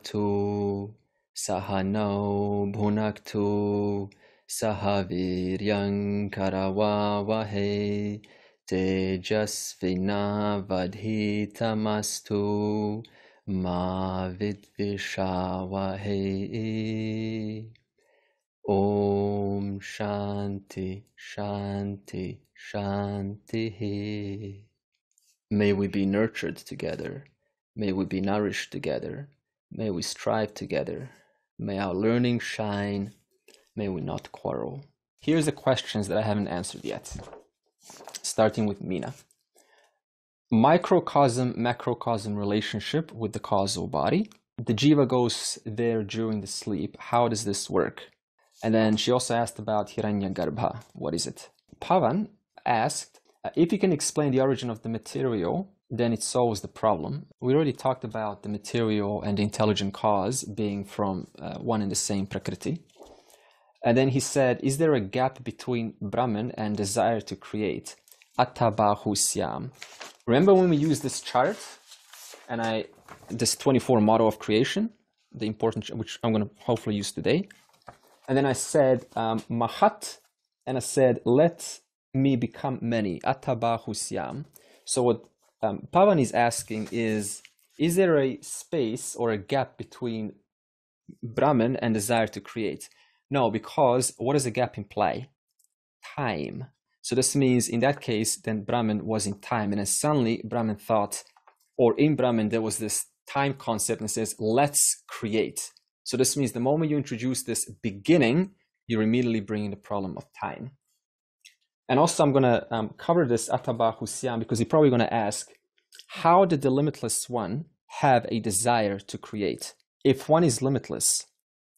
Vavatu Sahano Bhunaktu Sahaviryang Karawavahe Tejasvina Vadhitamastu Ma Vidvishavahe Om Shanti Shanti Shanti May we be nurtured together. May we be nourished together. May we strive together. May our learning shine. May we not quarrel. Here's the questions that I haven't answered yet, starting with Mina. Microcosm macrocosm relationship with the causal body. The jiva goes there during the sleep. How does this work? And then she also asked about Hiranyagarbha. What is it? Pavan asked uh, if you can explain the origin of the material, then it solves the problem. We already talked about the material and the intelligent cause being from uh, one and the same Prakriti. And then he said, Is there a gap between Brahman and desire to create? Atabahusyam. Remember when we used this chart and I this 24 model of creation, the important which I'm going to hopefully use today. And then I said um, Mahat, and I said, Let me become many. Atabahusyam. So what um, Pavan is asking is, is there a space or a gap between Brahman and desire to create? No, because what does the gap imply? Time. So this means in that case, then Brahman was in time. And then suddenly Brahman thought, or in Brahman, there was this time concept and says, let's create. So this means the moment you introduce this beginning, you're immediately bringing the problem of time. And also, I'm going to um, cover this Ataba Husyam because you're probably going to ask, how did the limitless one have a desire to create? If one is limitless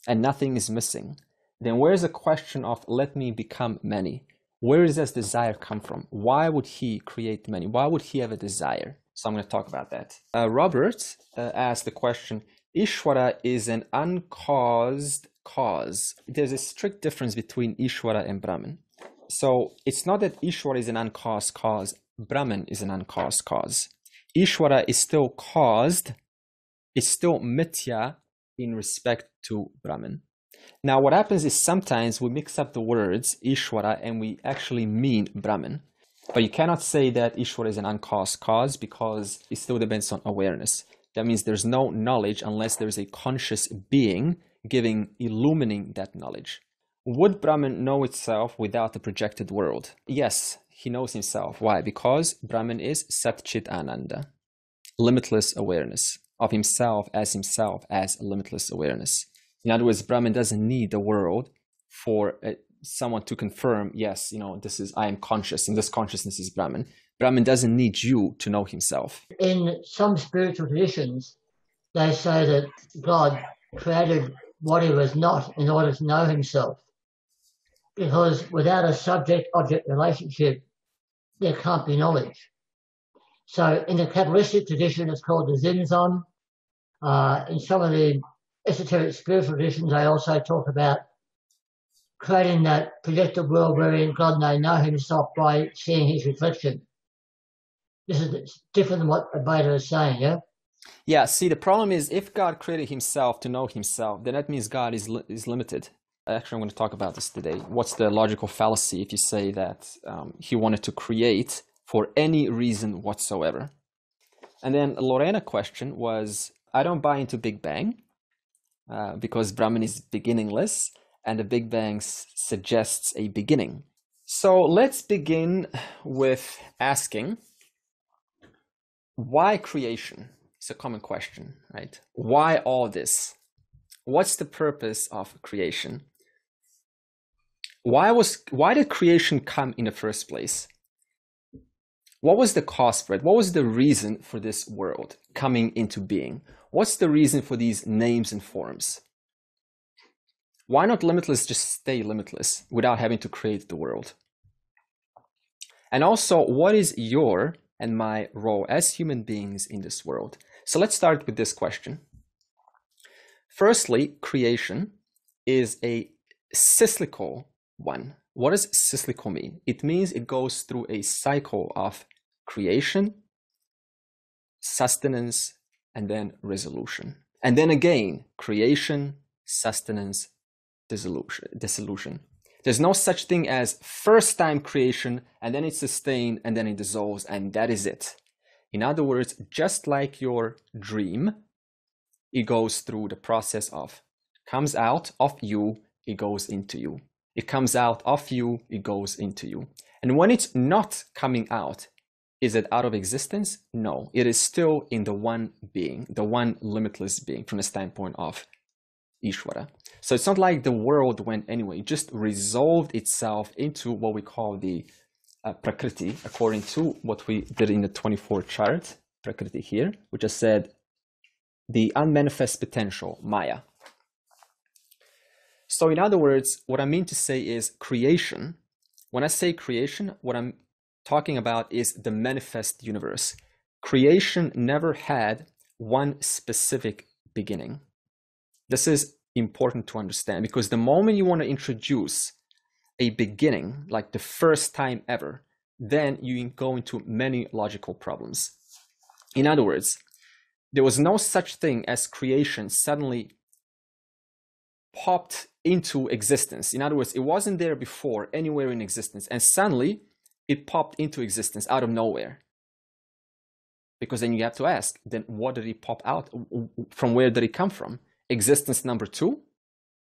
and nothing is missing, then where's the question of let me become many? Where does this desire come from? Why would he create many? Why would he have a desire? So I'm going to talk about that. Uh, Robert uh, asked the question Ishwara is an uncaused cause. There's a strict difference between Ishwara and Brahman. So it's not that Ishwara is an uncaused cause, Brahman is an uncaused cause. Ishwara is still caused, it's still mithya in respect to Brahman. Now, what happens is sometimes we mix up the words Ishwara and we actually mean Brahman. But you cannot say that Ishwara is an uncaused cause because it still depends on awareness. That means there's no knowledge unless there's a conscious being giving, illumining that knowledge. Would Brahman know itself without the projected world? Yes, he knows himself. Why? Because Brahman is Sat Chit Ananda, limitless awareness of himself as himself as limitless awareness. In other words, Brahman doesn't need the world for uh, someone to confirm, yes, you know, this is I am conscious and this consciousness is Brahman. Brahman doesn't need you to know himself. In some spiritual traditions, they say that God created what he was not in order to know himself because without a subject object relationship, there can't be knowledge. So in the Kabbalistic tradition, it's called the Tzimtzum. Uh, in some of the esoteric spiritual traditions, they also talk about creating that projected world wherein God may know himself by seeing his reflection. This is different than what Advaita is saying, yeah? Yeah, see, the problem is if God created himself to know himself, then that means God is, li- is limited. Actually, I'm going to talk about this today. What's the logical fallacy if you say that um, he wanted to create for any reason whatsoever? And then Lorena question was, I don't buy into Big Bang uh, because Brahman is beginningless and the Big Bang suggests a beginning. So let's begin with asking, why creation? It's a common question, right? Why all this? What's the purpose of creation? Why was why did creation come in the first place? What was the cause for it? What was the reason for this world coming into being? What's the reason for these names and forms? Why not limitless just stay limitless without having to create the world? And also what is your and my role as human beings in this world? So let's start with this question. Firstly creation is a cyclical one. What does cyclical mean? It means it goes through a cycle of creation, sustenance, and then resolution. And then again, creation, sustenance, dissolution. dissolution. There's no such thing as first time creation and then it's sustained and then it dissolves and that is it. In other words, just like your dream, it goes through the process of comes out of you, it goes into you. It comes out of you, it goes into you. And when it's not coming out, is it out of existence? No, it is still in the one being, the one limitless being from the standpoint of Ishvara. So it's not like the world went anyway, it just resolved itself into what we call the uh, Prakriti, according to what we did in the 24 chart, Prakriti here, which I said the unmanifest potential, Maya. So, in other words, what I mean to say is creation. When I say creation, what I'm talking about is the manifest universe. Creation never had one specific beginning. This is important to understand because the moment you want to introduce a beginning, like the first time ever, then you go into many logical problems. In other words, there was no such thing as creation suddenly popped into existence. In other words, it wasn't there before anywhere in existence, and suddenly it popped into existence out of nowhere. Because then you have to ask, then what did it pop out? From where did it come from? Existence number two?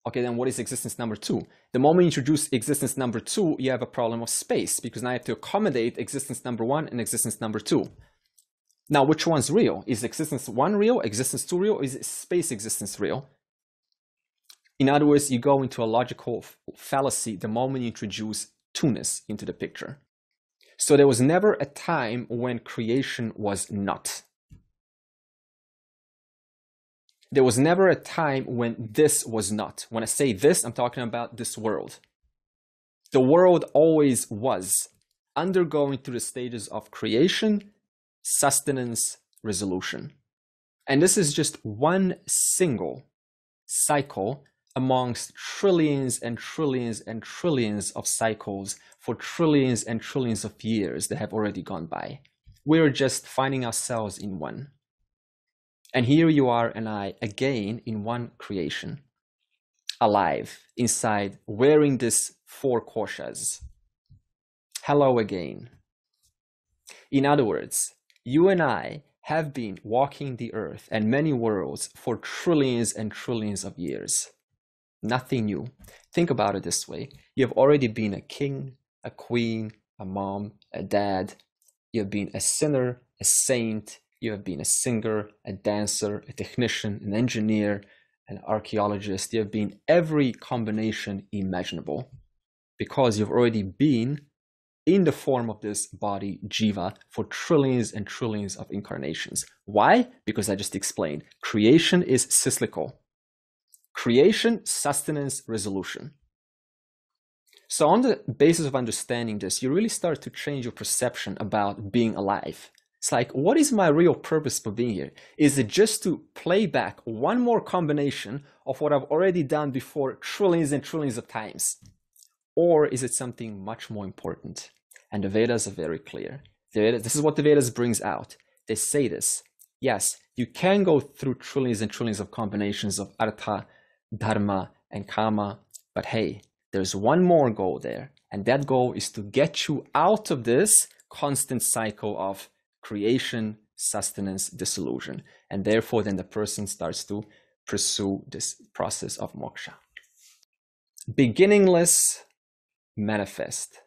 Okay, then what is existence number two? The moment you introduce existence number two, you have a problem of space because now you have to accommodate existence number one and existence number two. Now, which one's real? Is existence one real, existence two real, is space existence real? In other words, you go into a logical fallacy the moment you introduce two-ness into the picture. So there was never a time when creation was not. There was never a time when this was not. When I say this, I'm talking about this world. The world always was undergoing through the stages of creation, sustenance, resolution. And this is just one single cycle amongst trillions and trillions and trillions of cycles for trillions and trillions of years that have already gone by. We're just finding ourselves in one. And here you are and I again in one creation, alive, inside, wearing this four koshas. Hello again. In other words, you and I have been walking the earth and many worlds for trillions and trillions of years. Nothing new. Think about it this way you have already been a king, a queen, a mom, a dad. You have been a sinner, a saint. You have been a singer, a dancer, a technician, an engineer, an archaeologist. You have been every combination imaginable because you've already been in the form of this body, Jiva, for trillions and trillions of incarnations. Why? Because I just explained. Creation is cyclical. Creation, sustenance, resolution. So, on the basis of understanding this, you really start to change your perception about being alive. It's like, what is my real purpose for being here? Is it just to play back one more combination of what I've already done before trillions and trillions of times? Or is it something much more important? And the Vedas are very clear. Vedas, this is what the Vedas brings out. They say this. Yes, you can go through trillions and trillions of combinations of artha, dharma, and karma. But hey, there's one more goal there. And that goal is to get you out of this constant cycle of creation, sustenance, dissolution. And therefore, then the person starts to pursue this process of moksha. Beginningless, manifest.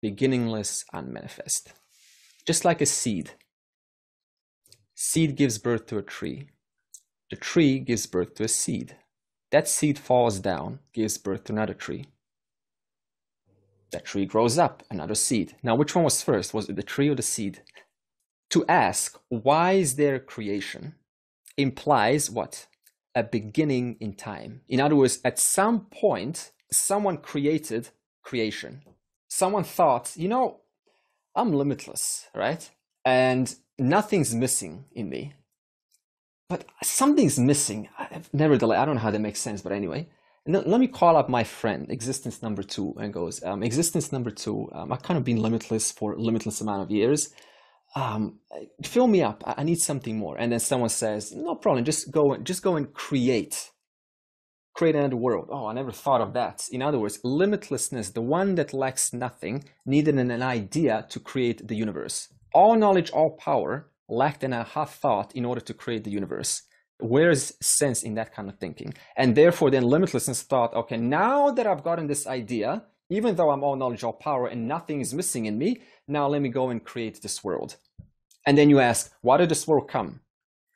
Beginningless, unmanifest. Just like a seed. Seed gives birth to a tree. The tree gives birth to a seed. That seed falls down, gives birth to another tree. That tree grows up, another seed. Now, which one was first? Was it the tree or the seed? To ask, why is there creation, implies what? A beginning in time. In other words, at some point, someone created creation. Someone thought, you know, I'm limitless, right? And nothing's missing in me but something's missing. Nevertheless, I don't know how that makes sense, but anyway. let me call up my friend, existence number two, and goes, um, existence number two, um, I've kind of been limitless for a limitless amount of years. um, fill me up. I need something more. And then someone says, no problem. Just go and just go and create, create another world. Oh, I never thought of that. In other words, limitlessness, the one that lacks nothing, needed an idea to create the universe. All knowledge, all power lacked an uh, aha thought in order to create the universe. Where is sense in that kind of thinking? And therefore, then limitlessness thought, okay, now that I've gotten this idea, even though I'm all knowledge, all power, and nothing is missing in me, now let me go and create this world. And then you ask, why did this world come?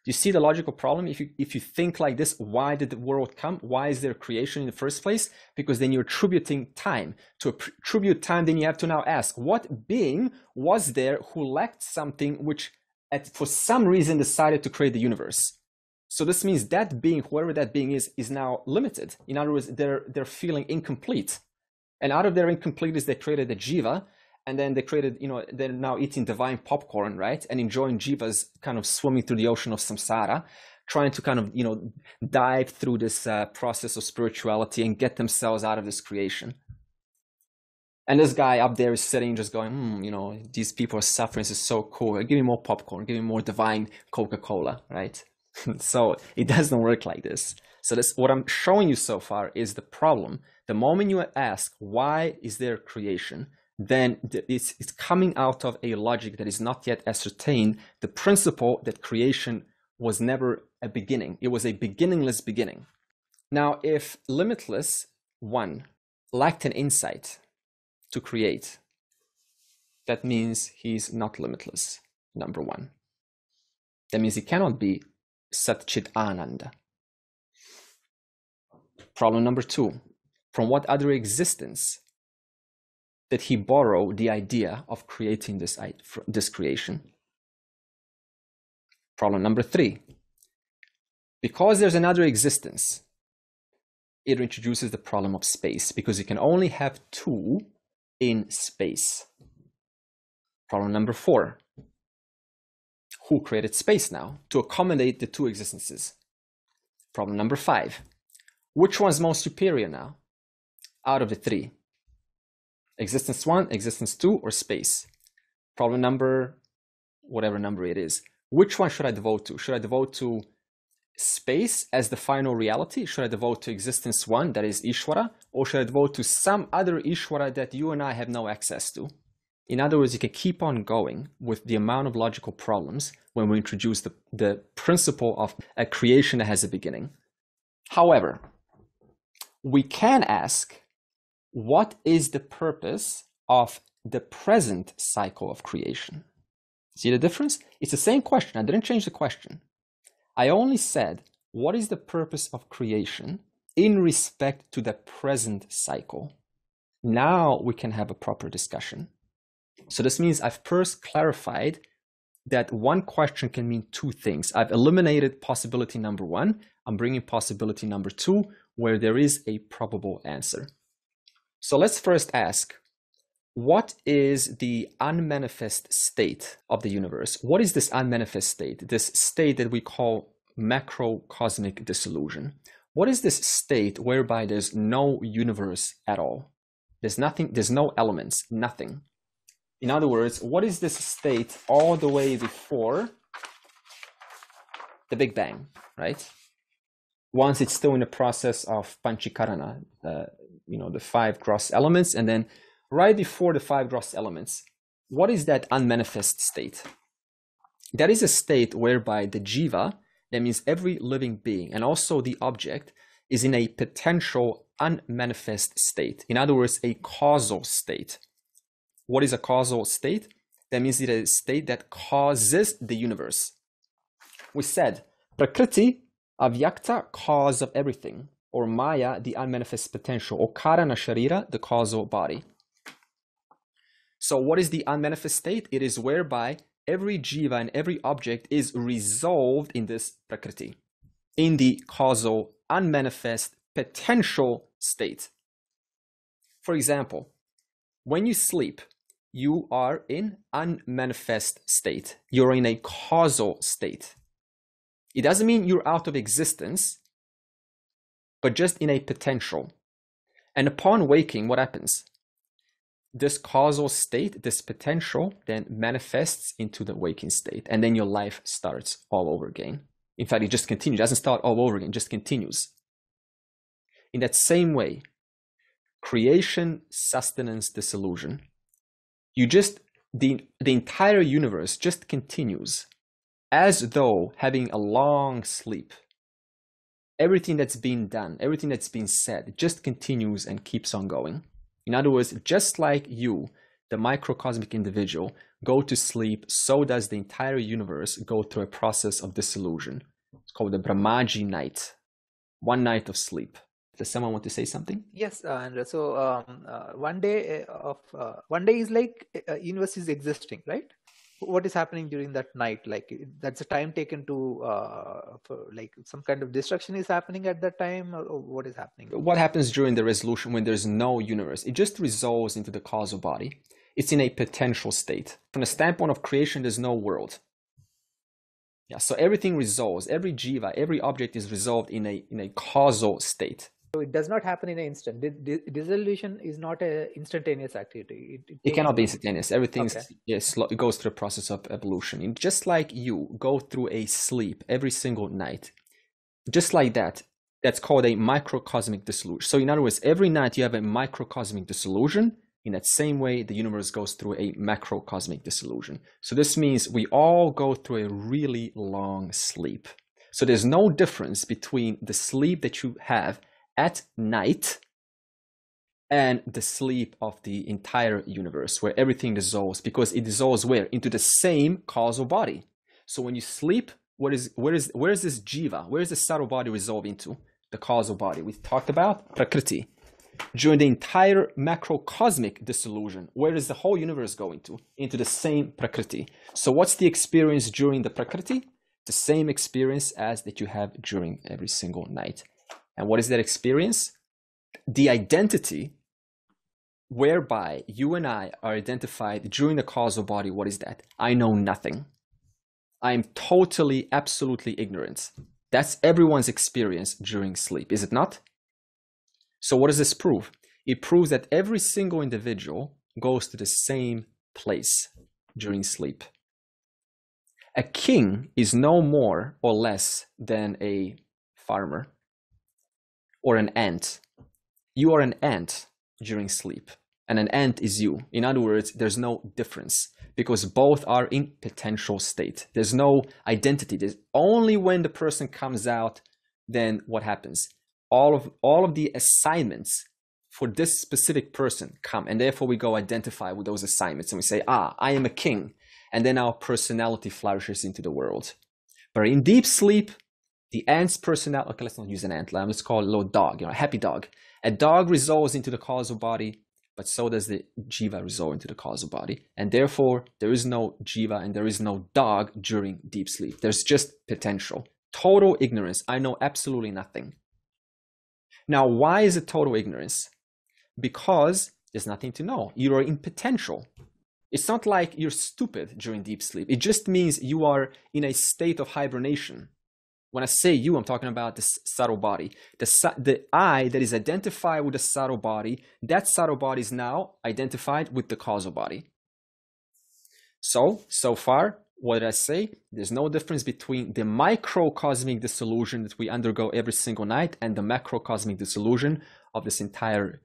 You see the logical problem? If you if you think like this, why did the world come? Why is there creation in the first place? Because then you're attributing time. To attribute time, then you have to now ask, what being was there who lacked something which at, for some reason decided to create the universe? So this means that being, whoever that being is, is now limited. In other words, they're they're feeling incomplete. And out of their incompleteness, they created a jiva, and then they created, you know, they're now eating divine popcorn, right? And enjoying jivas kind of swimming through the ocean of samsara, trying to kind of, you know, dive through this uh, process of spirituality and get themselves out of this creation. And this guy up there is sitting, just going, hmm, you know, these people are suffering. This is so cool. Give me more popcorn. Give me more divine Coca Cola, right? so it doesn't work like this. So this, what I'm showing you so far is the problem. The moment you ask, why is there creation? then it's, it's coming out of a logic that is not yet ascertained, the principle that creation was never a beginning. It was a beginningless beginning. Now, if limitless one lacked an insight to create, that means he's not limitless, number one. That means he cannot be Satchit Ananda. Problem number two from what other existence did he borrow the idea of creating this, this creation. Problem number three because there's another existence, it introduces the problem of space because you can only have two in space. Problem number four who created space now to accommodate the two existences? Problem number five which one's most superior now out of the three? existence one, existence two, or space. Problem number, whatever number it is. Which one should I devote to? Should I devote to space as the final reality? Should I devote to existence one, that is Ishwara? Or should I devote to some other Ishwara that you and I have no access to? In other words, you can keep on going with the amount of logical problems when we introduce the, the principle of a creation that has a beginning. However, we can ask what is the purpose of the present cycle of creation? See the difference? It's the same question. I didn't change the question. I only said, what is the purpose of creation in respect to the present cycle? Now we can have a proper discussion. So this means I've first clarified that one question can mean two things. I've eliminated possibility number one. I'm bringing possibility number two, where there is a probable answer. So let's first ask, what is the unmanifest state of the universe? What is this unmanifest state? This state that we call macrocosmic dissolution. What is this state whereby there's no universe at all? There's nothing, there's no elements, nothing. In other words, what is this state all the way before the Big Bang, right? Once it's still in the process of panchikarana, uh, you know the five gross elements and then right before the five gross elements what is that unmanifest state that is a state whereby the jiva that means every living being and also the object is in a potential unmanifest state in other words a causal state what is a causal state that means it is a state that causes the universe we said prakriti avyakta cause of everything or Maya, the unmanifest potential, or Karana Sharira, the causal body. So, what is the unmanifest state? It is whereby every jiva and every object is resolved in this prakriti, in the causal, unmanifest, potential state. For example, when you sleep, you are in unmanifest state. You're in a causal state. It doesn't mean you're out of existence but just in a potential. And upon waking, what happens? This causal state, this potential, then manifests into the waking state, and then your life starts all over again. In fact, it just continues, it doesn't start all over again, just continues. In that same way, creation, sustenance, dissolution, you just the the entire universe just continues as though having a long sleep. Everything that's been done, everything that's been said, just continues and keeps on going. In other words, just like you, the microcosmic individual, go to sleep, so does the entire universe go through a process of dissolution. It's called the Brahmaji night, one night of sleep. Does someone want to say something? Yes, uh, and so um, uh, one day uh, of uh, one day is like uh, universe is existing, right? What is happening during that night? Like that's a time taken to uh, for like some kind of destruction is happening at that time, or, or what is happening? What happens during the resolution when there's no universe? It just resolves into the causal body. It's in a potential state. From the standpoint of creation, there's no world. Yeah, so everything resolves. Every jiva, every object is resolved in a in a causal state. So it does not happen in an instant. Dissolution is not an instantaneous activity. It, it, it cannot be instantaneous. Everything okay. yes, it goes through a process of evolution. And just like you go through a sleep every single night, just like that, that's called a microcosmic dissolution. So in other words, every night you have a microcosmic dissolution. In that same way, the universe goes through a macrocosmic dissolution. So this means we all go through a really long sleep. So there's no difference between the sleep that you have at night and the sleep of the entire universe where everything dissolves because it dissolves where? Into the same causal body. So when you sleep what is where is where is this jiva? Where is the subtle body resolve into? The causal body. We talked about prakriti. During the entire macrocosmic dissolution where is the whole universe going to? Into the same prakriti. So what's the experience during the prakriti? The same experience as that you have during every single night and what is that experience? The identity whereby you and I are identified during the causal body. What is that? I know nothing. I'm totally, absolutely ignorant. That's everyone's experience during sleep, is it not? So, what does this prove? It proves that every single individual goes to the same place during sleep. A king is no more or less than a farmer or an ant. You are an ant during sleep, and an ant is you. In other words, there's no difference because both are in potential state. There's no identity. There's only when the person comes out, then what happens? All of all of the assignments for this specific person come, and therefore we go identify with those assignments, and we say, "Ah, I am a king," and then our personality flourishes into the world. But in deep sleep, the ant's personality, okay, let's not use an ant, let's call it a little dog, you know, a happy dog. A dog resolves into the causal body, but so does the jiva resolve into the causal body. And therefore, there is no jiva and there is no dog during deep sleep. There's just potential. Total ignorance. I know absolutely nothing. Now, why is it total ignorance? Because there's nothing to know. You are in potential. It's not like you're stupid during deep sleep. It just means you are in a state of hibernation. When I say you, I'm talking about the subtle body. The, the I that is identified with the subtle body, that subtle body is now identified with the causal body. So, so far, what did I say? There's no difference between the microcosmic dissolution that we undergo every single night and the macrocosmic dissolution of this entire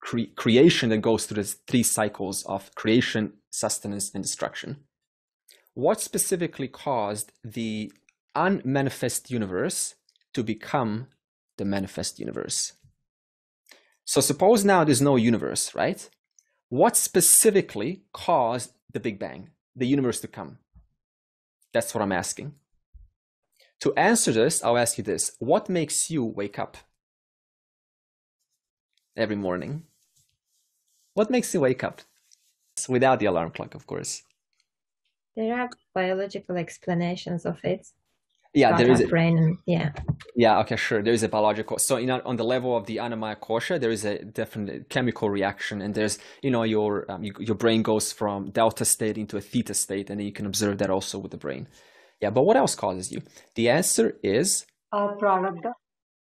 cre- creation that goes through the three cycles of creation, sustenance, and destruction. What specifically caused the unmanifest universe to become the manifest universe. So suppose now there's no universe, right? What specifically caused the Big Bang, the universe to come? That's what I'm asking. To answer this, I'll ask you this What makes you wake up every morning? What makes you wake up? Without the alarm clock, of course. There are biological explanations of it yeah there is a, brain yeah. Yeah okay sure there is a biological so you know on the level of the annamaya kosha there is a different chemical reaction and there's you know your um, you, your brain goes from delta state into a theta state and then you can observe that also with the brain. Yeah but what else causes you? The answer is our prarabdha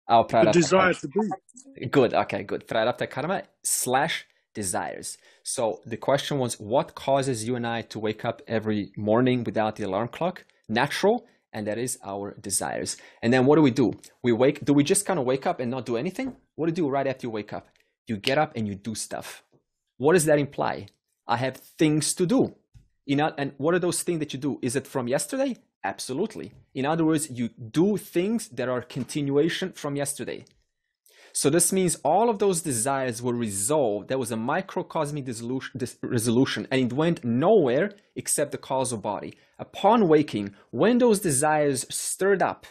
our prarabdha the desire to be. Good okay good. Prarabdha karma slash desires. So the question was, what causes you and I to wake up every morning without the alarm clock? Natural, and that is our desires. And then what do we do? We wake. Do we just kind of wake up and not do anything? What do you do right after you wake up? You get up and you do stuff. What does that imply? I have things to do. Know, and what are those things that you do? Is it from yesterday? Absolutely. In other words, you do things that are continuation from yesterday. So this means all of those desires were resolved. There was a microcosmic resolution, and it went nowhere except the causal body. Upon waking, when those desires stirred up,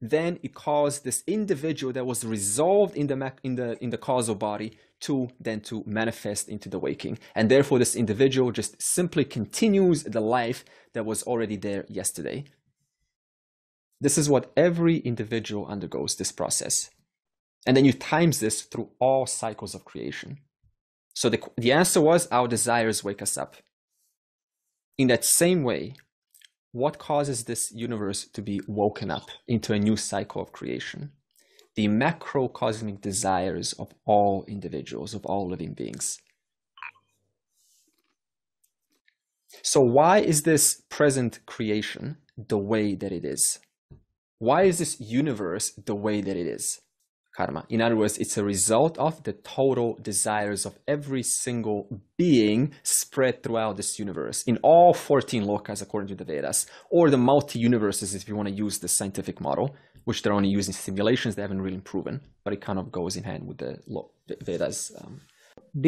then it caused this individual that was resolved in the in the in the causal body to then to manifest into the waking, and therefore this individual just simply continues the life that was already there yesterday. This is what every individual undergoes this process. And then you times this through all cycles of creation. So the, the answer was our desires wake us up. In that same way, what causes this universe to be woken up into a new cycle of creation? The macrocosmic desires of all individuals, of all living beings. So, why is this present creation the way that it is? Why is this universe the way that it is? Karma. In other words, it's a result of the total desires of every single being spread throughout this universe in all 14 lokas according to the Vedas, or the multi universes if you want to use the scientific model, which they're only using simulations, they haven't really proven, but it kind of goes in hand with the Vedas. Um.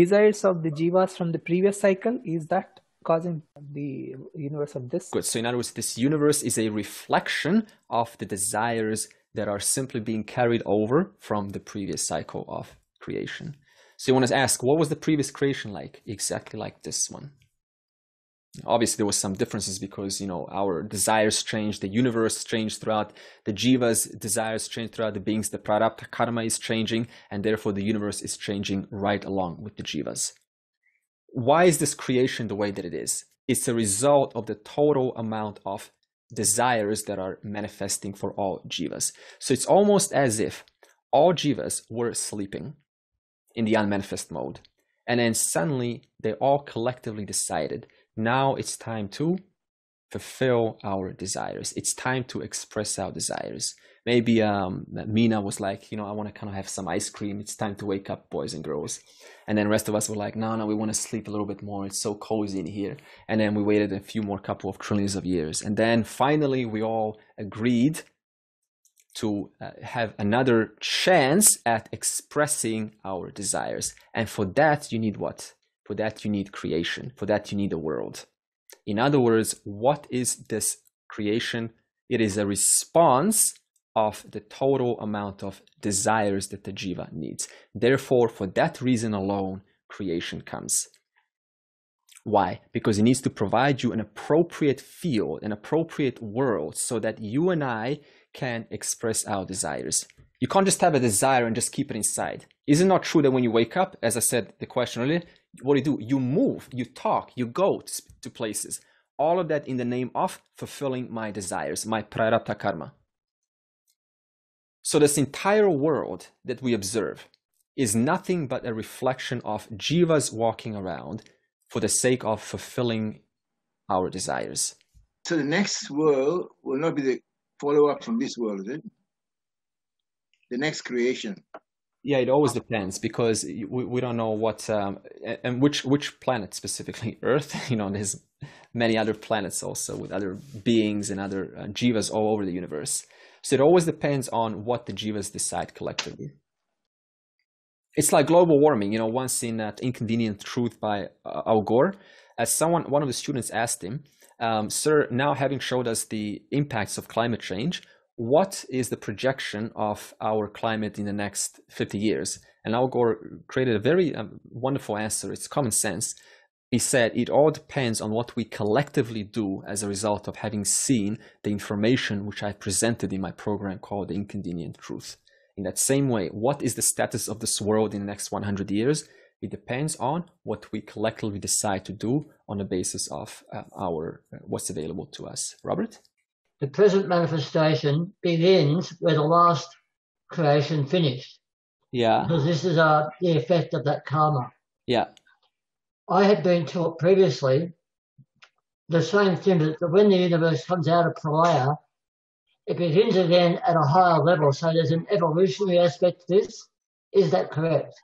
Desires of the jivas from the previous cycle is that causing the universe of this? Good. So, in other words, this universe is a reflection of the desires that are simply being carried over from the previous cycle of creation. So you want to ask, what was the previous creation like? Exactly like this one. Obviously, there was some differences because you know our desires changed, the universe changed throughout the jivas, desires changed throughout the beings, the prarabdha karma is changing, and therefore the universe is changing right along with the jivas. Why is this creation the way that it is? It's a result of the total amount of desires that are manifesting for all jivas. So it's almost as if all jivas were sleeping in the unmanifest mode. And then suddenly they all collectively decided now it's time to fulfill our desires. It's time to express our desires. Maybe um, Mina was like, you know, I want to kind of have some ice cream. It's time to wake up, boys and girls. And then the rest of us were like, no, no, we want to sleep a little bit more. It's so cozy in here. And then we waited a few more couple of trillions of years. And then finally, we all agreed to uh, have another chance at expressing our desires. And for that, you need what? For that, you need creation. For that, you need a world. In other words, what is this creation? It is a response of the total amount of desires that the jiva needs. Therefore, for that reason alone, creation comes. Why? Because it needs to provide you an appropriate field, an appropriate world, so that you and I can express our desires. You can't just have a desire and just keep it inside. Is it not true that when you wake up, as I said the question earlier, what do you do? You move, you talk, you go to places. All of that in the name of fulfilling my desires, my prarabdha karma. So, this entire world that we observe is nothing but a reflection of jivas walking around for the sake of fulfilling our desires. So, the next world will not be the follow up from this world, is it? The next creation. Yeah, it always depends because we, we don't know what um, and which which planet specifically Earth. You know, there's many other planets also with other beings and other uh, jivas all over the universe. So it always depends on what the jivas decide collectively. It's like global warming. You know, once in that Inconvenient Truth by uh, Al Gore, as someone, one of the students asked him, um, "Sir, now having showed us the impacts of climate change, what is the projection of our climate in the next 50 years?" And Al Gore created a very um, wonderful answer. It's common sense. He said it all depends on what we collectively do as a result of having seen the information which I presented in my program called The Inconvenient Truth. In that same way, what is the status of this world in the next 100 years? It depends on what we collectively decide to do on the basis of uh, our uh, what's available to us. Robert? The present manifestation begins where the last creation finished. Yeah. Because this is uh, the effect of that karma. Yeah. I had been taught previously the same thing that when the universe comes out of pralaya, it begins again at a higher level. So there's an evolutionary aspect to this. Is that correct?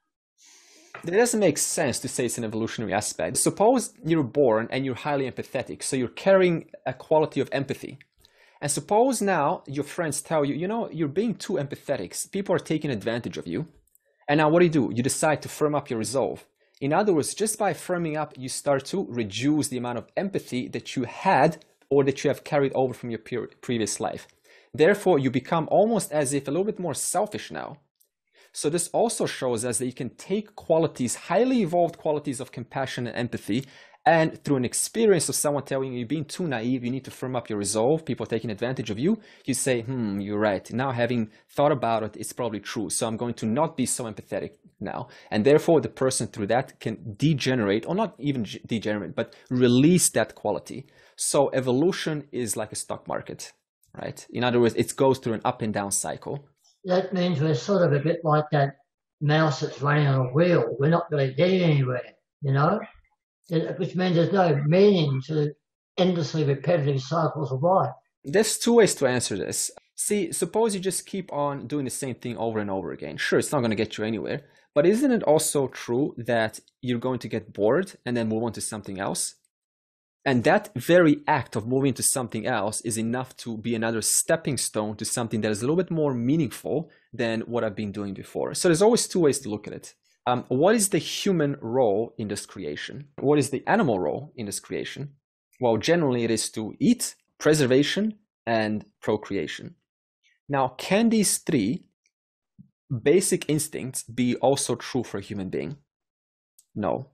It doesn't make sense to say it's an evolutionary aspect. Suppose you're born and you're highly empathetic, so you're carrying a quality of empathy. And suppose now your friends tell you, you know, you're being too empathetic. People are taking advantage of you. And now what do you do? You decide to firm up your resolve. In other words, just by firming up, you start to reduce the amount of empathy that you had or that you have carried over from your previous life. Therefore, you become almost as if a little bit more selfish now. So this also shows us that you can take qualities, highly evolved qualities of compassion and empathy, and through an experience of someone telling you being too naive, you need to firm up your resolve, people taking advantage of you, you say, hmm, you're right. Now having thought about it, it's probably true. So I'm going to not be so empathetic now. And therefore the person through that can degenerate, or not even degenerate, but release that quality. So evolution is like a stock market, right? In other words, it goes through an up and down cycle. That means we're sort of a bit like that mouse that's running on a wheel. We're not really getting anywhere, you know? Which means there's no meaning to endlessly repetitive cycles of life. There's two ways to answer this. See, suppose you just keep on doing the same thing over and over again. Sure, it's not going to get you anywhere, but isn't it also true that you're going to get bored and then move on to something else? And that very act of moving to something else is enough to be another stepping stone to something that is a little bit more meaningful than what I've been doing before. So there's always two ways to look at it. Um, what is the human role in this creation? What is the animal role in this creation? Well, generally it is to eat, preservation, and procreation. Now, can these three basic instincts be also true for a human being? No.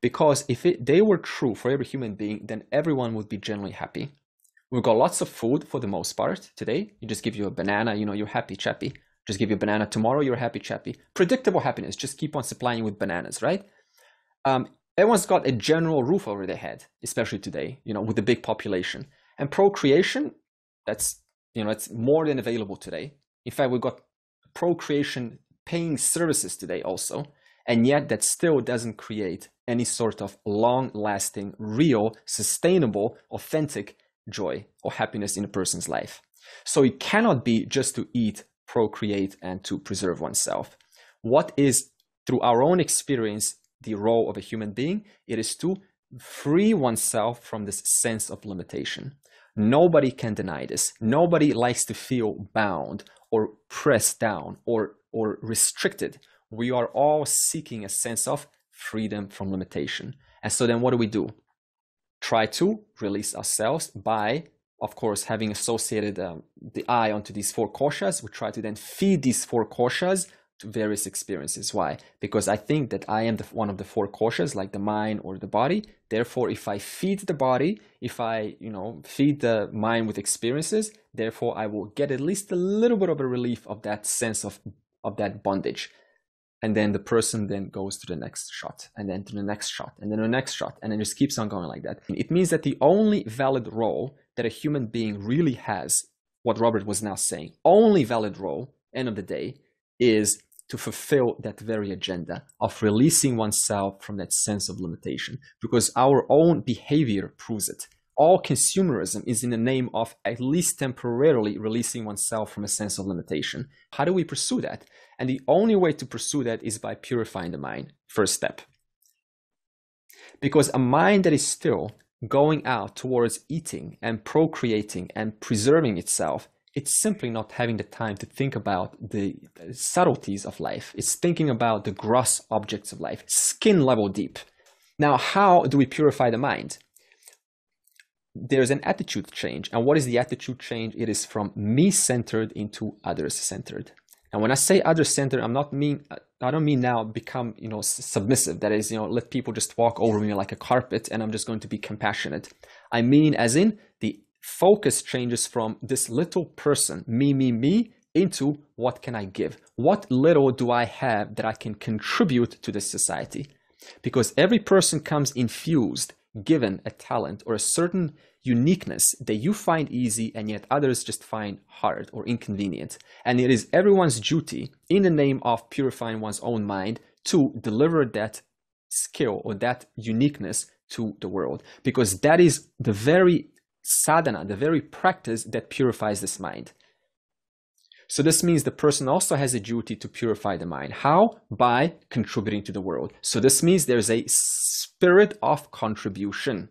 Because if it, they were true for every human being, then everyone would be generally happy. We've got lots of food for the most part today. You just give you a banana, you know, you're happy chappy. Just give you a banana tomorrow, you're happy chappy. Predictable happiness. Just keep on supplying you with bananas, right? Um, everyone's got a general roof over their head, especially today, you know, with the big population. And procreation, that's, you know, it's more than available today. In fact, we've got procreation paying services today also. And yet that still doesn't create any sort of long lasting, real, sustainable, authentic joy or happiness in a person's life. So it cannot be just to eat procreate, and to preserve oneself. What is, through our own experience, the role of a human being? It is to free oneself from this sense of limitation. Nobody can deny this. Nobody likes to feel bound or pressed down or, or restricted. We are all seeking a sense of freedom from limitation. And so then what do we do? Try to release ourselves by of course, having associated um, the eye onto these four koshas, we try to then feed these four koshas to various experiences. Why? Because I think that I am the, one of the four koshas, like the mind or the body. Therefore, if I feed the body, if I, you know, feed the mind with experiences, therefore I will get at least a little bit of a relief of that sense of of that bondage. And then the person then goes to the next shot, and then to the next shot, and then the next shot, and then just keeps on going like that. It means that the only valid role that a human being really has, what Robert was now saying, only valid role, end of the day, is to fulfill that very agenda of releasing oneself from that sense of limitation, because our own behavior proves it. All consumerism is in the name of at least temporarily releasing oneself from a sense of limitation. How do we pursue that? And the only way to pursue that is by purifying the mind, first step. Because a mind that is still going out towards eating and procreating and preserving itself, it's simply not having the time to think about the subtleties of life. It's thinking about the gross objects of life, skin level deep. Now, how do we purify the mind? There's an attitude change. And what is the attitude change? It is from me centered into others centered. And when I say other centered, I'm not mean I don't mean now become, you know, submissive. That is, you know, let people just walk over me like a carpet and I'm just going to be compassionate. I mean, as in the focus changes from this little person, me, me, me, into what can I give? What little do I have that I can contribute to this society? Because every person comes infused, given a talent or a certain uniqueness that you find easy and yet others just find hard or inconvenient. And it is everyone's duty, in the name of purifying one's own mind, to deliver that skill or that uniqueness to the world because that is the very sadhana, the very practice that purifies this mind. So this means the person also has a duty to purify the mind. How? By contributing to the world. So this means there's a spirit of contribution.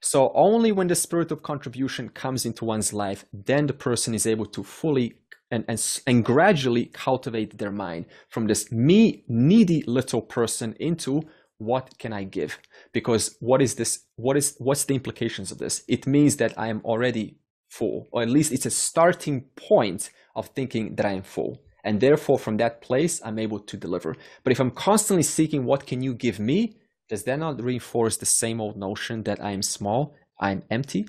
So only when the spirit of contribution comes into one's life, then the person is able to fully and, and, and gradually cultivate their mind from this me needy little person into what can I give? Because what is this? What is what's the implications of this? It means that I am already full, or at least it's a starting point of thinking that I am full. And therefore, from that place, I'm able to deliver. But if I'm constantly seeking, what can you give me? Does that not reinforce the same old notion that I am small, I'm empty?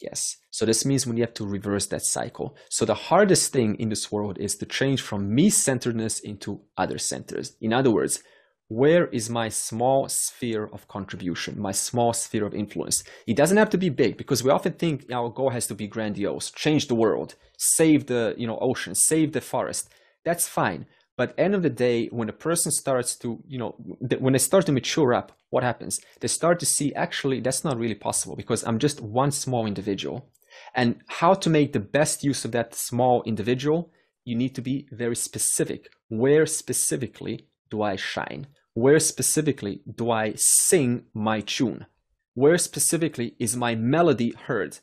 Yes. So this means we have to reverse that cycle. So the hardest thing in this world is to change from me centeredness into other centers. In other words, where is my small sphere of contribution, my small sphere of influence? It doesn't have to be big because we often think oh, our goal has to be grandiose, change the world, save the you know ocean, save the forest. That's fine. But end of the day, when a person starts to, you know, when they start to mature up, what happens? They start to see actually that's not really possible because I'm just one small individual. And how to make the best use of that small individual, you need to be very specific. Where specifically do I shine? Where specifically do I sing my tune? Where specifically is my melody heard?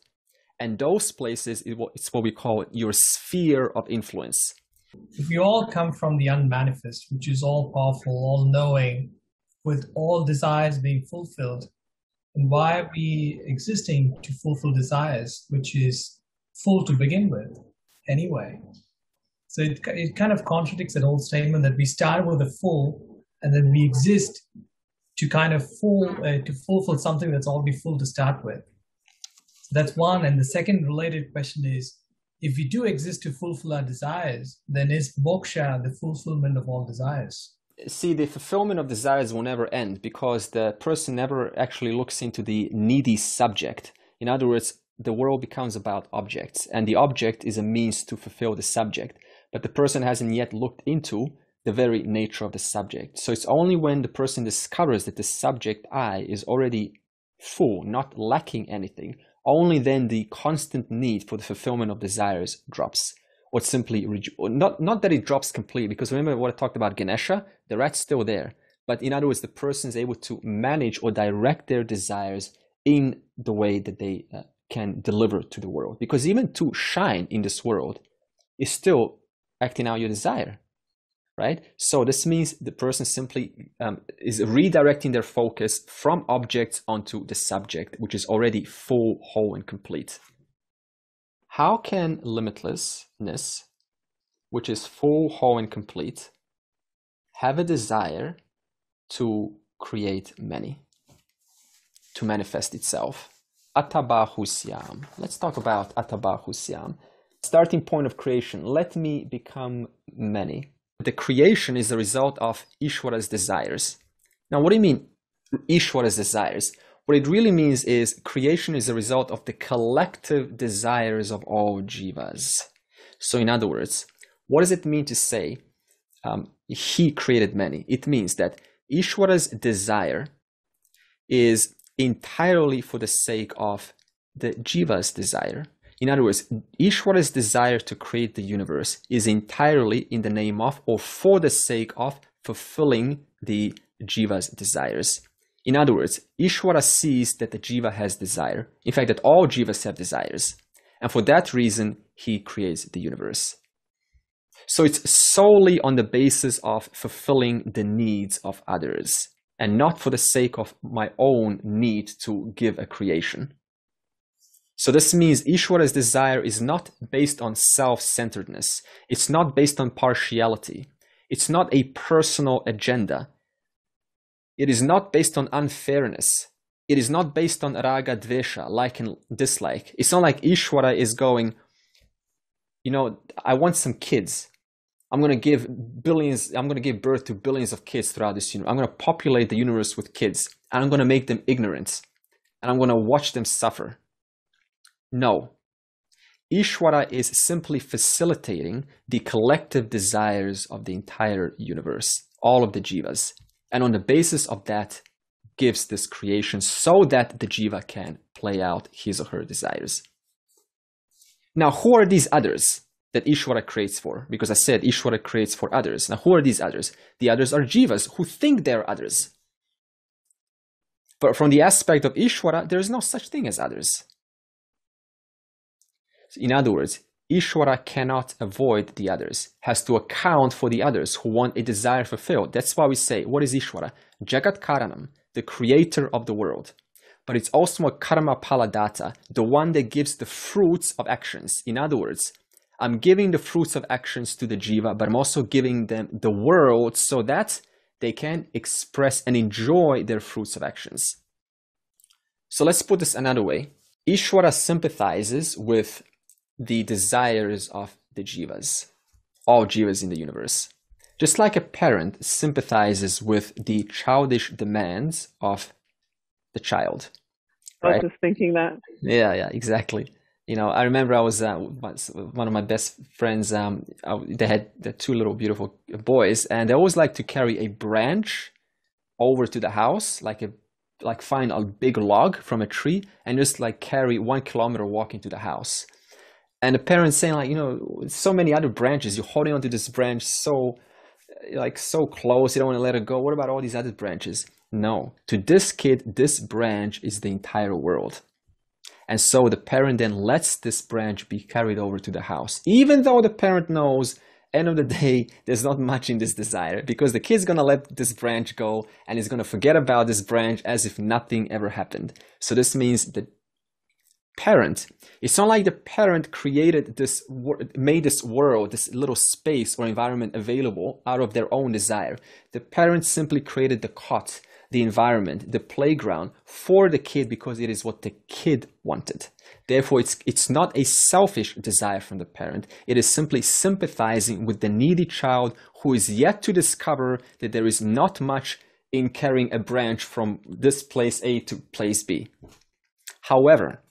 And those places it's what we call your sphere of influence. If we all come from the unmanifest, which is all powerful, all knowing, with all desires being fulfilled, and why are we existing to fulfill desires, which is full to begin with anyway? So it, it kind of contradicts that old statement that we start with a full and then we exist to kind of full uh, to fulfill something that's already full to start with. That's one. And the second related question is if we do exist to fulfill our desires, then is moksha the fulfillment of all desires? See, the fulfillment of desires will never end because the person never actually looks into the needy subject. In other words, the world becomes about objects, and the object is a means to fulfill the subject. But the person hasn't yet looked into the very nature of the subject. So it's only when the person discovers that the subject I is already full, not lacking anything, only then the constant need for the fulfillment of desires drops. Or simply or not not that it drops completely because remember what i talked about ganesha? The rat's still there. But in other words the person is able to manage or direct their desires in the way that they uh, can deliver to the world. Because even to shine in this world is still acting out your desire right? So this means the person simply um, is redirecting their focus from objects onto the subject, which is already full, whole, and complete. How can limitlessness, which is full, whole, and complete, have a desire to create many, to manifest itself? Atabahusyam. Let's talk about Atabahusyam. Starting point of creation. Let me become many the creation is the result of Ishwara's desires. Now, what do you mean, Ishwara's desires? What it really means is creation is a result of the collective desires of all jivas. So, in other words, what does it mean to say um, he created many? It means that Ishwara's desire is entirely for the sake of the jiva's desire. In other words, Ishwara's desire to create the universe is entirely in the name of or for the sake of fulfilling the jiva's desires. In other words, Ishwara sees that the jiva has desire. In fact, that all jivas have desires. And for that reason, he creates the universe. So it's solely on the basis of fulfilling the needs of others and not for the sake of my own need to give a creation. So this means Ishwara's desire is not based on self-centeredness. It's not based on partiality. It's not a personal agenda. It is not based on unfairness. It is not based on raga dvesha, like and dislike. It's not like Ishwara is going, you know, I want some kids. I'm going to give billions, I'm going to give birth to billions of kids throughout this universe. I'm going to populate the universe with kids and I'm going to make them ignorant and I'm going to watch them suffer no. Ishwara is simply facilitating the collective desires of the entire universe, all of the jivas. And on the basis of that, gives this creation so that the jiva can play out his or her desires. Now, who are these others that Ishvara creates for? Because I said Ishvara creates for others. Now, who are these others? The others are jivas who think they're others. But from the aspect of Ishvara, there is no such thing as others. In other words, Ishwara cannot avoid the others, has to account for the others who want a desire fulfilled. That's why we say, what is Ishwara? Jagat Karanam, the creator of the world. But it's also a karma phaladata, the one that gives the fruits of actions. In other words, I'm giving the fruits of actions to the jiva, but I'm also giving them the world so that they can express and enjoy their fruits of actions. So let's put this another way. Ishwara sympathizes with the desires of the jivas, all jivas in the universe. Just like a parent sympathizes with the childish demands of the child. I was just thinking that. Yeah, yeah, exactly. You know, I remember I was uh, one of my best friends. Um, they had the two little beautiful boys, and they always like to carry a branch over to the house, like a like find a big log from a tree and just like carry one kilometer walking to the house and the parents saying like you know so many other branches you're holding onto this branch so like so close you don't want to let it go. What about all these other branches? No. To this kid this branch is the entire world. And so the parent then lets this branch be carried over to the house. Even though the parent knows end of the day there's not much in this desire because the kid's to let this branch go and going to forget about this branch as if nothing ever happened. So this means the parent. It's not like the parent created this made this world this little space or environment available out of their own desire. The parent simply created the cot the environment the playground for the kid because it is what the kid wanted. Therefore it's it's not a selfish desire from the parent. It is simply sympathizing with the needy child who is yet to discover that there is not much in carrying a branch from this place A to place B. However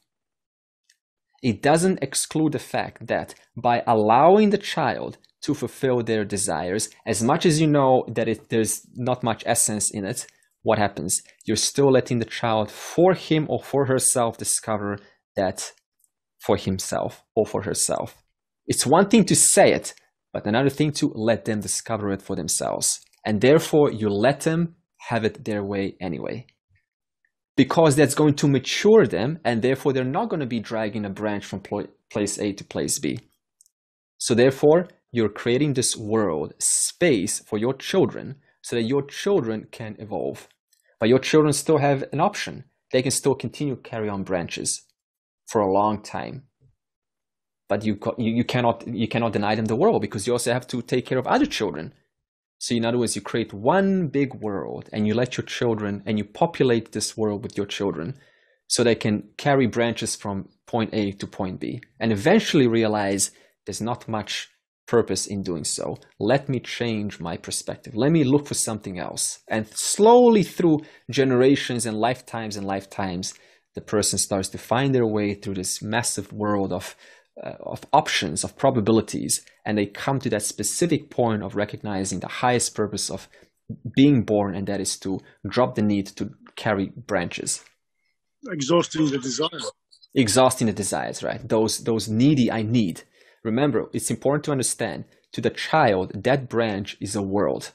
it doesn't exclude the fact that by allowing the child to fulfill their desires, as much as you know that it, there's not much essence in it, what happens? You're still letting the child, for him or for herself, discover that for himself or for herself. It's one thing to say it, but another thing to let them discover it for themselves. And therefore, you let them have it their way anyway because that's going to mature them and therefore they're not going to be dragging a branch from place A to place B. So therefore, you're creating this world space for your children so that your children can evolve. But your children still have an option. They can still continue carry on branches for a long time. But you, you, cannot, you cannot deny them the world because you also have to take care of other children so in other words, you create one big world and you let your children and you populate this world with your children so they can carry branches from point A to point B and eventually realize there's not much purpose in doing so. Let me change my perspective. Let me look for something else. And slowly through generations and lifetimes and lifetimes, the person starts to find their way through this massive world of uh, of options, of probabilities, and they come to that specific point of recognizing the highest purpose of being born, and that is to drop the need to carry branches. Exhausting the desires. Exhausting the desires, right? Those those needy I need. Remember, it's important to understand to the child that branch is a world.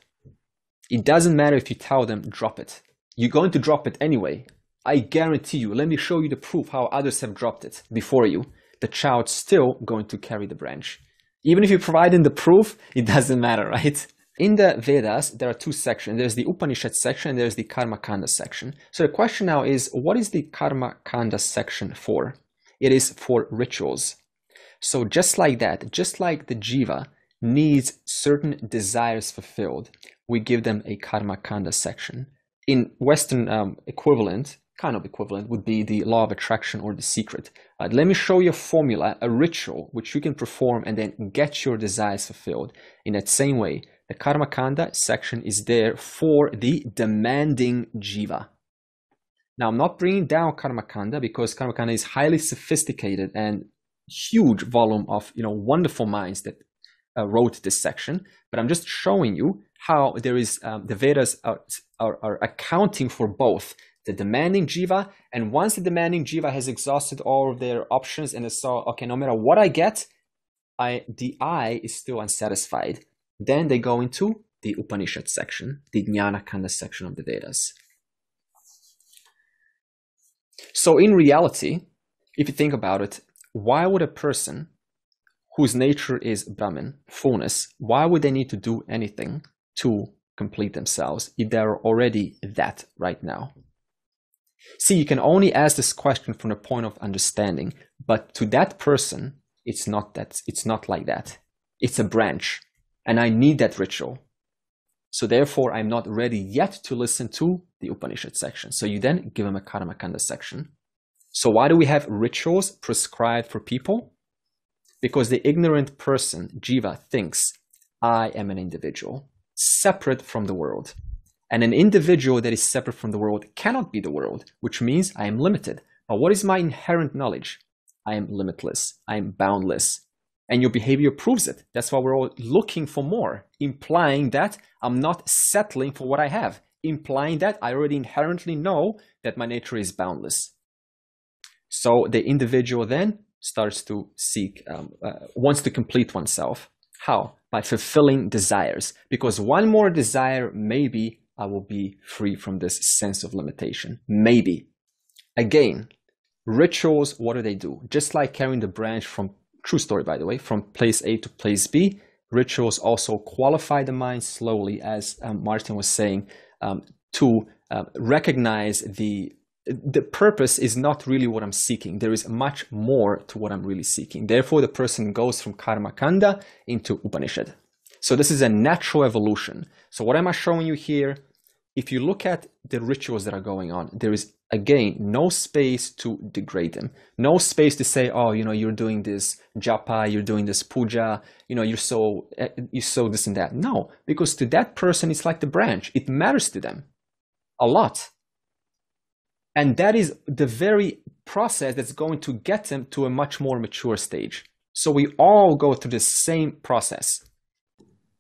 It doesn't matter if you tell them drop it. You're going to drop it anyway. I guarantee you. Let me show you the proof how others have dropped it before you the child's still going to carry the branch. Even if you provide in the proof, it doesn't matter, right? In the Vedas, there are two sections. There's the Upanishad section and there's the Karma Kanda section. So the question now is, what is the Karma Kanda section for? It is for rituals. So just like that, just like the jiva needs certain desires fulfilled, we give them a Karma Kanda section. In Western um, equivalent, kind of equivalent would be the law of attraction or the secret. Let me show you a formula, a ritual, which you can perform and then get your desires fulfilled. In that same way, the Karma Kanda section is there for the demanding jiva. Now, I'm not bringing down Karma Kanda because Karma Kanda is highly sophisticated and huge volume of you know wonderful minds that uh, wrote this section. But I'm just showing you how there is um, the Vedas are are, are accounting for both the demanding jiva, and once the demanding jiva has exhausted all of their options and they saw, okay, no matter what I get, I the I is still unsatisfied. Then they go into the Upanishad section, the Jnana Kanda section of the Vedas. So in reality, if you think about it, why would a person whose nature is Brahman, fullness, why would they need to do anything to complete themselves if they're already that right now? See, you can only ask this question from the point of understanding, but to that person, it's not that it's not like that. It's a branch, and I need that ritual. So therefore, I'm not ready yet to listen to the Upanishad section. So you then give him a Karmakanda section. So why do we have rituals prescribed for people? Because the ignorant person, Jiva, thinks I am an individual, separate from the world. And an individual that is separate from the world cannot be the world, which means I am limited. But what is my inherent knowledge? I am limitless. I am boundless. And your behavior proves it. That's why we're all looking for more, implying that I'm not settling for what I have, implying that I already inherently know that my nature is boundless. So the individual then starts to seek, um, uh, wants to complete oneself. How? By fulfilling desires. Because one more desire, maybe I will be free from this sense of limitation. Maybe. Again, rituals, what do they do? Just like carrying the branch from, true story by the way, from place A to place B, rituals also qualify the mind slowly, as um, Martin was saying, um, to uh, recognize the the purpose is not really what I'm seeking. There is much more to what I'm really seeking. Therefore, the person goes from karma kanda into Upanishad. So this is a natural evolution. So what am I showing you here? If you look at the rituals that are going on, there is again no space to degrade them. No space to say, oh, you know, you're doing this japa, you're doing this puja, you know, you're so eh, you so this and that. No, because to that person, it's like the branch. It matters to them a lot. And that is the very process that's going to get them to a much more mature stage. So we all go through the same process.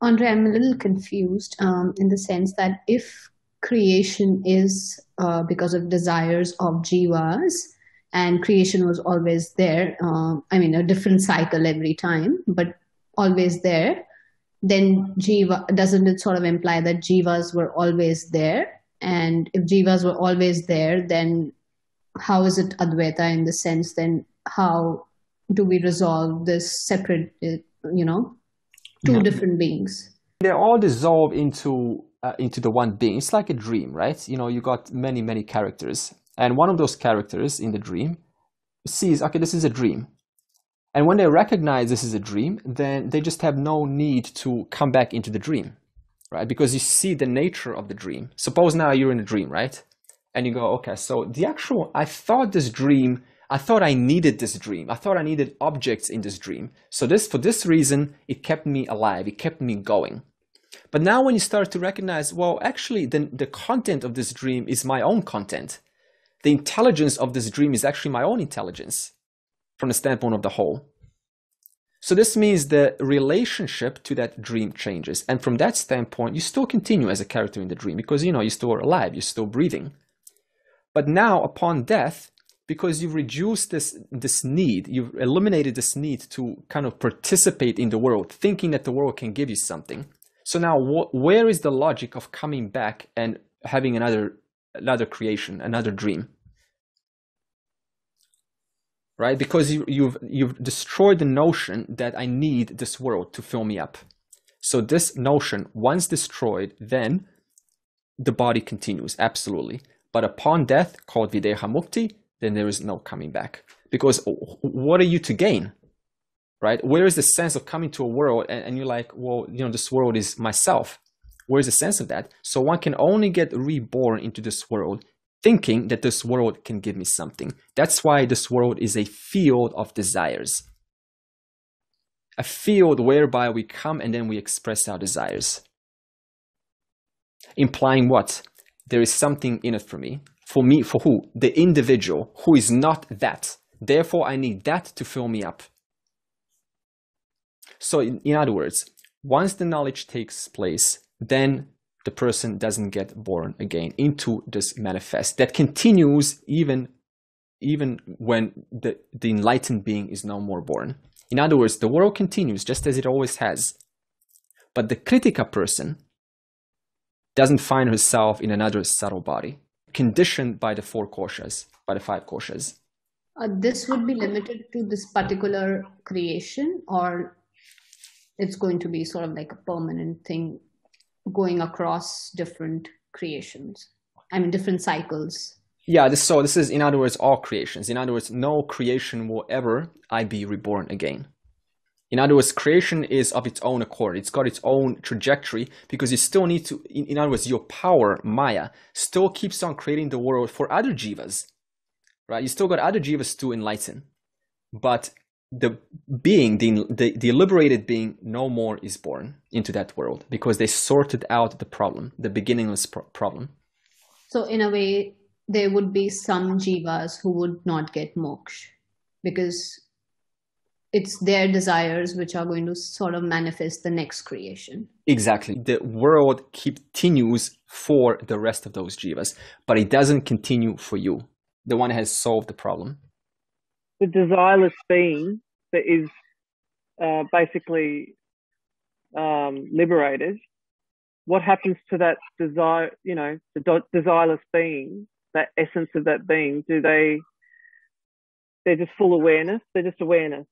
Andre, I'm a little confused um, in the sense that if creation is uh, because of desires of jivas and creation was always there uh, i mean a different cycle every time but always there. Then jiva doesn't it sort of imply that jivas were always there? And if jivas were always there then how is it advaita in the sense then how do we resolve this separate uh, you know two yeah. different beings? They all dissolve into uh, into the one being. It's like a dream, right? You know, you got many, many characters. And one of those characters in the dream sees, okay, this is a dream. And when they recognize this is a dream, then they just have no need to come back into the dream, right? Because you see the nature of the dream. Suppose now you're in a dream, right? And you go, okay, so the actual, I thought this dream, I thought I needed this dream. I thought I needed objects in this dream. So this, for this reason, it kept me alive. It kept me going. But now when you start to recognize, well, actually the, the content of this dream is my own content. The intelligence of this dream is actually my own intelligence from the standpoint of the whole. So this means the relationship to that dream changes. And from that standpoint, you still continue as a character in the dream because, you know, you're still alive, you're still breathing. But now upon death, because you've reduced this, this need, you've eliminated this need to kind of participate in the world, thinking that the world can give you something, so now, wh- where is the logic of coming back and having another another creation, another dream? Right? Because you, you've you've destroyed the notion that I need this world to fill me up. So this notion, once destroyed, then the body continues absolutely. But upon death, called videha mukti, then there is no coming back. Because what are you to gain? Right? Where is the sense of coming to a world and, and, you're like, well, you know, this world is myself. Where is the sense of that? So one can only get reborn into this world thinking that this world can give me something. That's why this world is a field of desires. A field whereby we come and then we express our desires. Implying what? There is something in it for me. For me, for who? The individual who is not that. Therefore, I need that to fill me up. So in, in other words, once the knowledge takes place, then the person doesn't get born again into this manifest that continues even even when the, the enlightened being is no more born. In other words, the world continues just as it always has. But the Kritika person doesn't find herself in another subtle body, conditioned by the four koshas, by the five koshas. Uh, this would be limited to this particular creation, or it's going to be sort of like a permanent thing going across different creations. I mean, different cycles. Yeah, this, so this is, in other words, all creations. In other words, no creation will ever I be reborn again. In other words, creation is of its own accord. It's got its own trajectory because you still need to, in, in other words, your power, Maya, still keeps on creating the world for other jivas, right? You still got other jivas to enlighten. But the being, the, the, the liberated being, no more is born into that world because they sorted out the problem, the beginningless pro- problem. So, in a way, there would be some jivas who would not get moksha because it's their desires which are going to sort of manifest the next creation. Exactly. The world continues for the rest of those jivas, but it doesn't continue for you. The one has solved the problem. The desireless being that is uh, basically um, liberated, what happens to that desire, you know, the desireless being, that essence of that being? Do they, they're just full awareness? They're just awareness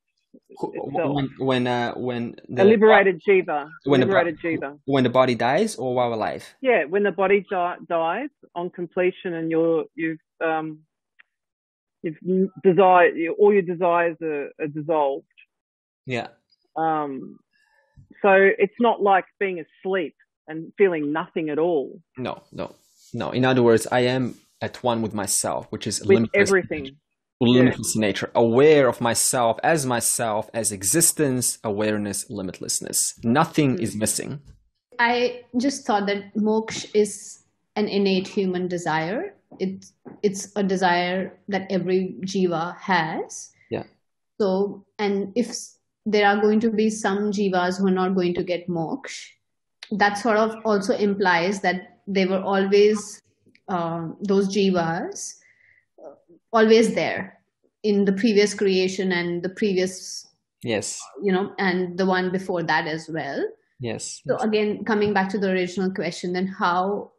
when when uh, when the, a liberated jiva when liberated the, jiva when the body dies or while alive yeah when the body di- dies on completion and you're you've um you've desire all your desires are, are dissolved yeah um so it's not like being asleep and feeling nothing at all no no no in other words i am at one with myself which is with everything limitless yeah. nature, aware of myself as myself, as existence, awareness, limitlessness. Nothing mm. is missing. I just thought that moksha is an innate human desire. It's it's a desire that every jiva has. Yeah. So, and if there are going to be some jivas who are not going to get moksha, that sort of also implies that they were always uh, those jivas always there in the previous creation and the previous yes you know and the one before that as well yes so again coming back to the original question then how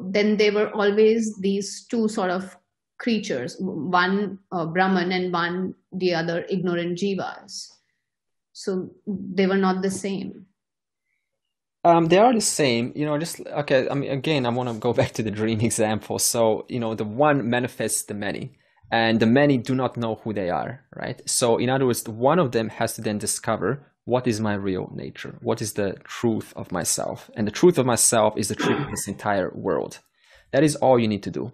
then there were always these two sort of creatures one uh, brahman and one the other ignorant jivas so they were not the same um, they are the same, you know, just okay. I mean, again, I want to go back to the dream example. So, you know, the one manifests the many and the many do not know who they are, right? So, in other words, one of them has to then discover what is my real nature? What is the truth of myself? And the truth of myself is the truth of this entire world. That is all you need to do.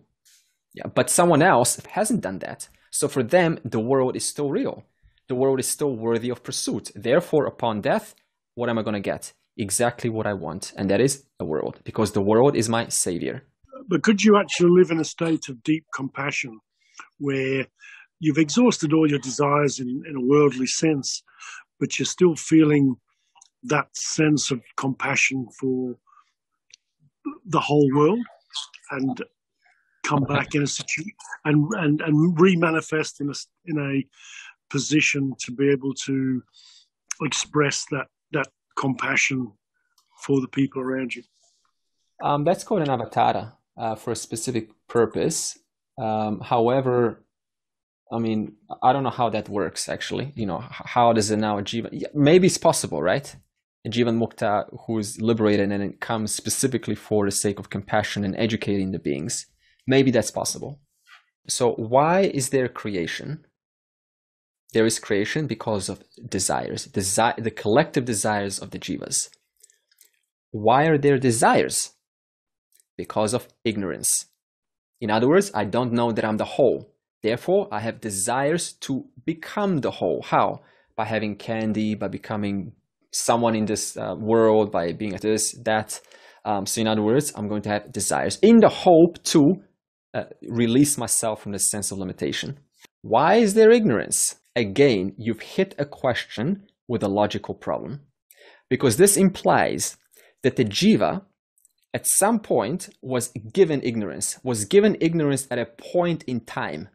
Yeah, but someone else hasn't done that. So for them, the world is still real. The world is still worthy of pursuit. Therefore, upon death, what am I going to get? Exactly what I want, and that is a world, because the world is my savior. But could you actually live in a state of deep compassion where you've exhausted all your desires in, in a worldly sense, but you're still feeling that sense of compassion for the whole world and come back in a situation and, and, and remanifest in a, in a position to be able to express that, that compassion for the people around you. Um, that's called an avatar uh, for a specific purpose. Um, however, I mean, I don't know how that works actually. You know, how does it now a Jivan? Maybe it's possible, right? A Jivan Mukta who is liberated and it comes specifically for the sake of compassion and educating the beings. Maybe that's possible. So, why is there creation? There is creation because of desires, desi- the collective desires of the Jivas. Why are there desires? Because of ignorance. In other words, I don't know that I'm the whole. Therefore, I have desires to become the whole. How? By having candy, by becoming someone in this uh, world, by being this, that. Um, so, in other words, I'm going to have desires in the hope to uh, release myself from the sense of limitation. Why is there ignorance? Again, you've hit a question with a logical problem. Because this implies that the jiva at some point was given ignorance, was given ignorance at a point in time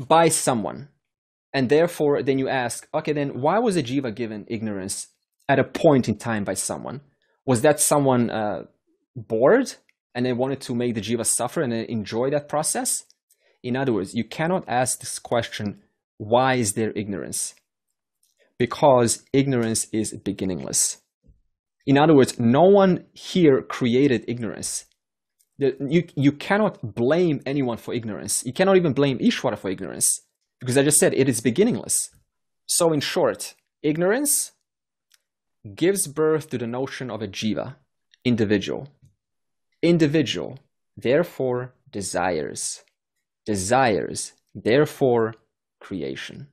by someone. And therefore, then you ask, okay, then why was a jiva given ignorance at a point in time by someone? Was that someone uh, bored and they wanted to make the jiva suffer and enjoy that process? In other words, you cannot ask this question, why is there ignorance? Because ignorance is beginningless. In other words, no one here created ignorance. You, you cannot blame anyone for ignorance. You cannot even blame Ishvara for ignorance. Because I just said it is beginningless. So, in short, ignorance gives birth to the notion of a jiva, individual. Individual, therefore, desires. Desires, therefore, creation.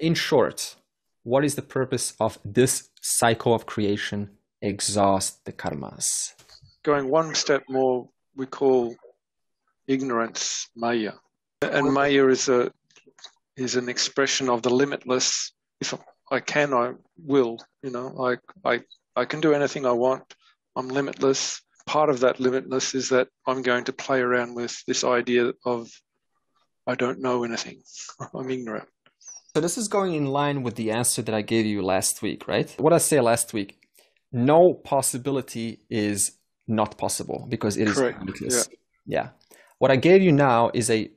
In short, what is the purpose of this cycle of creation? Exhaust the karmas. Going one step more, we call ignorance maya, and maya is a is an expression of the limitless. If I can, I will. You know, I I I can do anything I want. I'm limitless. Part of that limitless is that I'm going to play around with this idea of I don't know anything. I'm ignorant. So this is going in line with the answer that I gave you last week, right? What I say last week, no possibility is not possible because it is Correct. limitless. Yeah. yeah. What I gave you now is a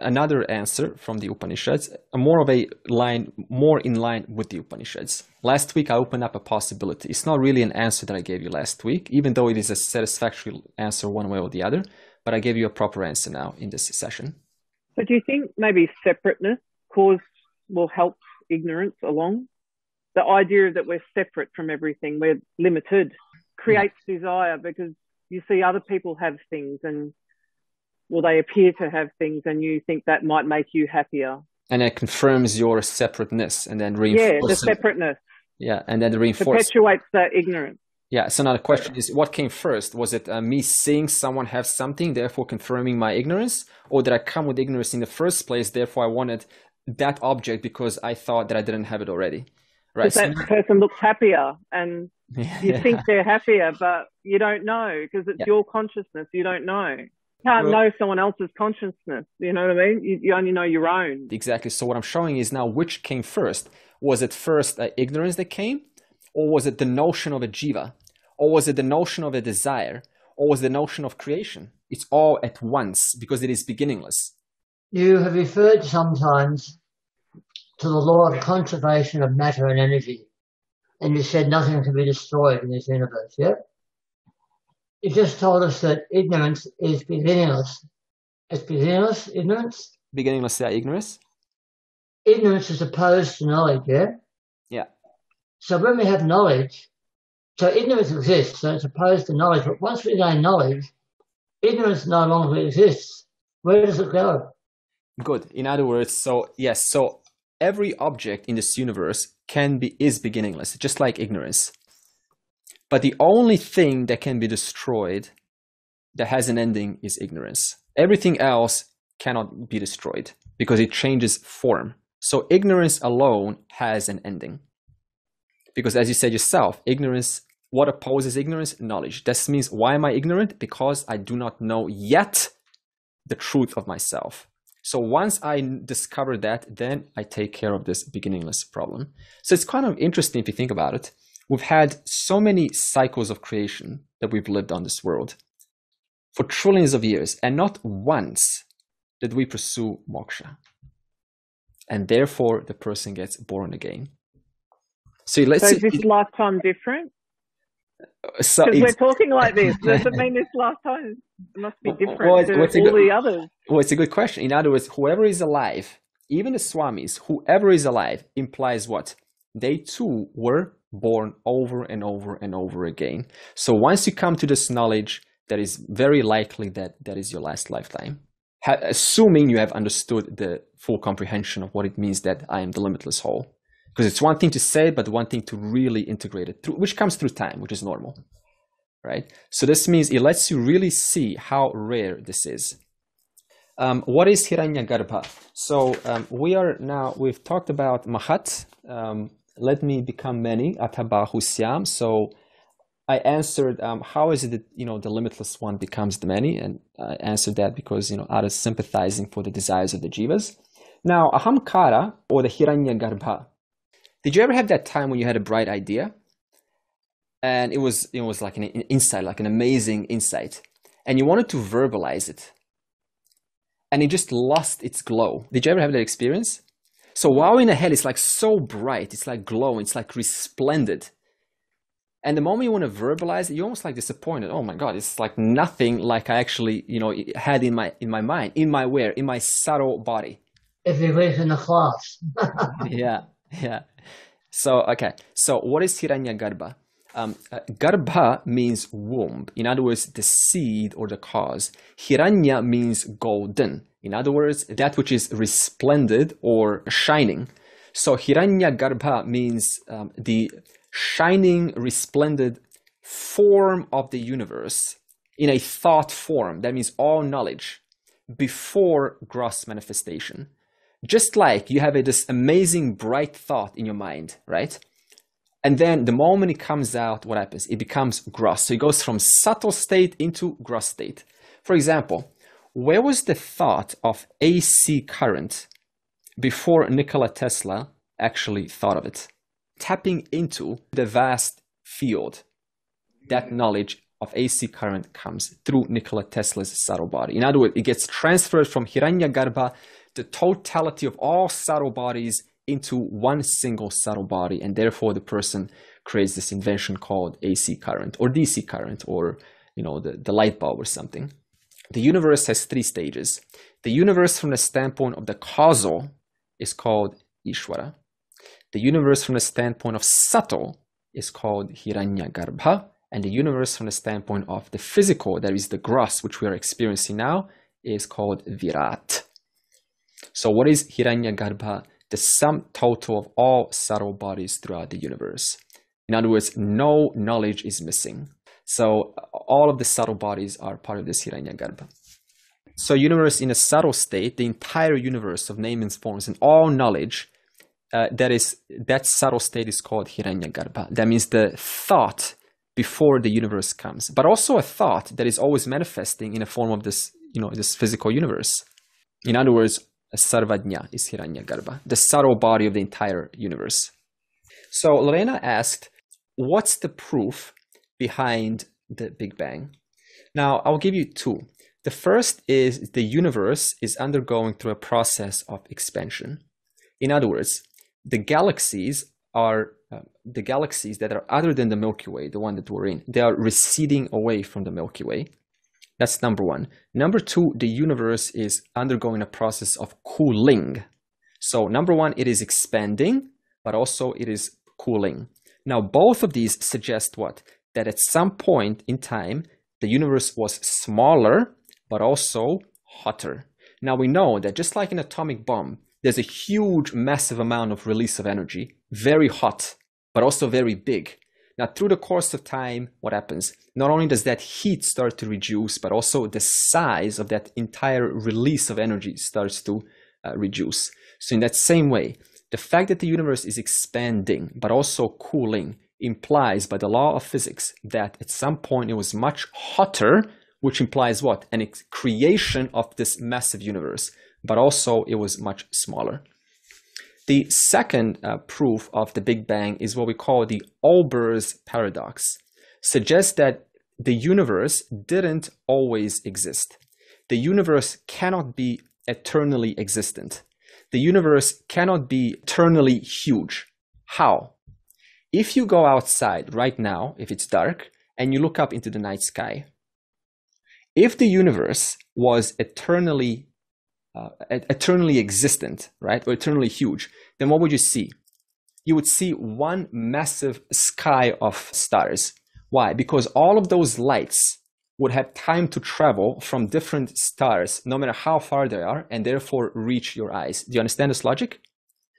another answer from the Upanishads, more of a line, more in line with the Upanishads. Last week I opened up a possibility. It's not really an answer that I gave you last week, even though it is a satisfactory answer one way or the other. But I gave you a proper answer now in this session. So do you think maybe separateness caused will help ignorance along. The idea that we're separate from everything, we're limited, creates desire because you see other people have things and well, they appear to have things, and you think that might make you happier. And it confirms your separateness, and then reinforces. Yeah, the separateness. Yeah, and then the reinforces. Perpetuates that ignorance. Yeah. So now the question is, what came first? Was it uh, me seeing someone have something, therefore confirming my ignorance, or did I come with ignorance in the first place, therefore I wanted that object because I thought that I didn't have it already. Right. Because that person looks happier and yeah. you think they're happier, but you don't know because it's yeah. your consciousness. You don't know. You can't well, know someone else's consciousness. You know what I mean? You, you, only know your own. Exactly. So what I'm showing is now which came first. Was it first uh, ignorance that came? Or was it the notion of a jiva? Or was it the notion of a desire? Or was the notion of creation? It's all at once because it is beginningless. You have referred sometimes to the law of conservation of matter and energy, and you said nothing can be destroyed in this universe, yeah? You just told us that ignorance is beginningless. It's beginningless, ignorance? Beginningless, yeah, ignorance. Ignorance is opposed to knowledge, yeah? Yeah. So when we have knowledge, so ignorance exists, so it's opposed to knowledge, but once we gain knowledge, ignorance no longer exists. Where does it go? Good. In other words, so yes, so every object in this universe can be is beginningless, just like ignorance. But the only thing that can be destroyed that has an ending is ignorance. Everything else cannot be destroyed because it changes form. So ignorance alone has an ending. Because as you said yourself, ignorance, what opposes ignorance? Knowledge. This means why am I ignorant? Because I do not know yet the truth of myself. So once I discover that, then I take care of this beginningless problem. So it's kind of interesting if you think about it. We've had so many cycles of creation that we've lived on this world for trillions of years, and not once did we pursue moksha. And therefore, the person gets born again. So let's. So is this lifetime different? So because we're talking like this, does it mean this lifetime must be different well, to all good, the others? Well, it's a good question. In other words, whoever is alive, even the swamis, whoever is alive, implies what? They too were born over and over and over again. So once you come to this knowledge, that is very likely that that is your last lifetime. Ha- assuming you have understood the full comprehension of what it means that I am the limitless whole because it's one thing to say but one thing to really integrate it through which comes through time which is normal right so this means it lets you really see how rare this is um, what is hiranyagarbha so um, we are now we've talked about mahat um, let me become many atabahusyam so I answered, um, how is it that you know the limitless one becomes the many? And I answered that because you know out of sympathizing for the desires of the jivas. Now, ahamkara or the hiranya garbha. Did you ever have that time when you had a bright idea, and it was it was like an, insight, like an amazing insight, and you wanted to verbalize it, and it just lost its glow? Did you ever have that experience? So while in the head, it's like so bright, it's like glowing, it's like resplendent and the moment you want to verbalize it, you're almost like disappointed. Oh my God, it's like nothing like I actually, you know, had in my in my mind, in my where, in my subtle body. If you wait in the class. yeah, yeah. So okay, so what is Hiranya Garbha? Um, uh, garbha means womb. In other words, the seed or the cause. Hiranya means golden. In other words, that which is resplendent or shining. So Hiranya Garbha means um, the shining, resplendent form of the universe in a thought form. That means all knowledge before gross manifestation. Just like you have a, this amazing bright thought in your mind, right? And then the moment it comes out, what happens? It becomes gross. So it goes from subtle state into gross state. For example, where was the thought of AC current before Nikola Tesla actually thought of it? tapping into the vast field. That knowledge of AC current comes through Nikola Tesla's subtle body. In other words, it gets transferred from Hiranyagarbha, the totality of all subtle bodies, into one single subtle body, and therefore the person creates this invention called AC current or DC current or you know the, the light bulb or something. The universe has three stages. The universe from the standpoint of the causal is called Ishvara. The universe from the standpoint of subtle is called Hiranyagarbha, and the universe from the standpoint of the physical, that is the gross, which we are experiencing now, is called Virat. So what is Hiranyagarbha? The sum total of all subtle bodies throughout the universe. In other words, no knowledge is missing. So all of the subtle bodies are part of this Hiranyagarbha. So universe in a subtle state, the entire universe of names and forms and all knowledge uh, that is that subtle state is called hiranyagarbha. That means the thought before the universe comes, but also a thought that is always manifesting in a form of this, you know, this physical universe. In other words, sarvajna is hiranyagarbha, the subtle body of the entire universe. So Lorena asked, "What's the proof behind the Big Bang?" Now I'll give you two. The first is the universe is undergoing through a process of expansion. In other words, the galaxies are uh, the galaxies that are other than the Milky Way, the one that we're in, they are receding away from the Milky Way. That's number one. Number two, the universe is undergoing a process of cooling. So, number one, it is expanding, but also it is cooling. Now, both of these suggest what? That at some point in time, the universe was smaller, but also hotter. Now, we know that just like an atomic bomb, there's a huge, massive amount of release of energy, very hot, but also very big. Now, through the course of time, what happens? Not only does that heat start to reduce, but also the size of that entire release of energy starts to uh, reduce. So, in that same way, the fact that the universe is expanding, but also cooling, implies by the law of physics that at some point it was much hotter, which implies what? An creation of this massive universe but also it was much smaller. The second uh, proof of the Big Bang is what we call the Olbers paradox. Suggests that the universe didn't always exist. The universe cannot be eternally existent. The universe cannot be eternally huge. How? If you go outside right now, if it's dark, and you look up into the night sky, if the universe was eternally uh, eternally existent, right, or eternally huge, then what would you see? You would see one massive sky of stars. Why? Because all of those lights would have time to travel from different stars, no matter how far they are, and therefore reach your eyes. Do you understand this logic?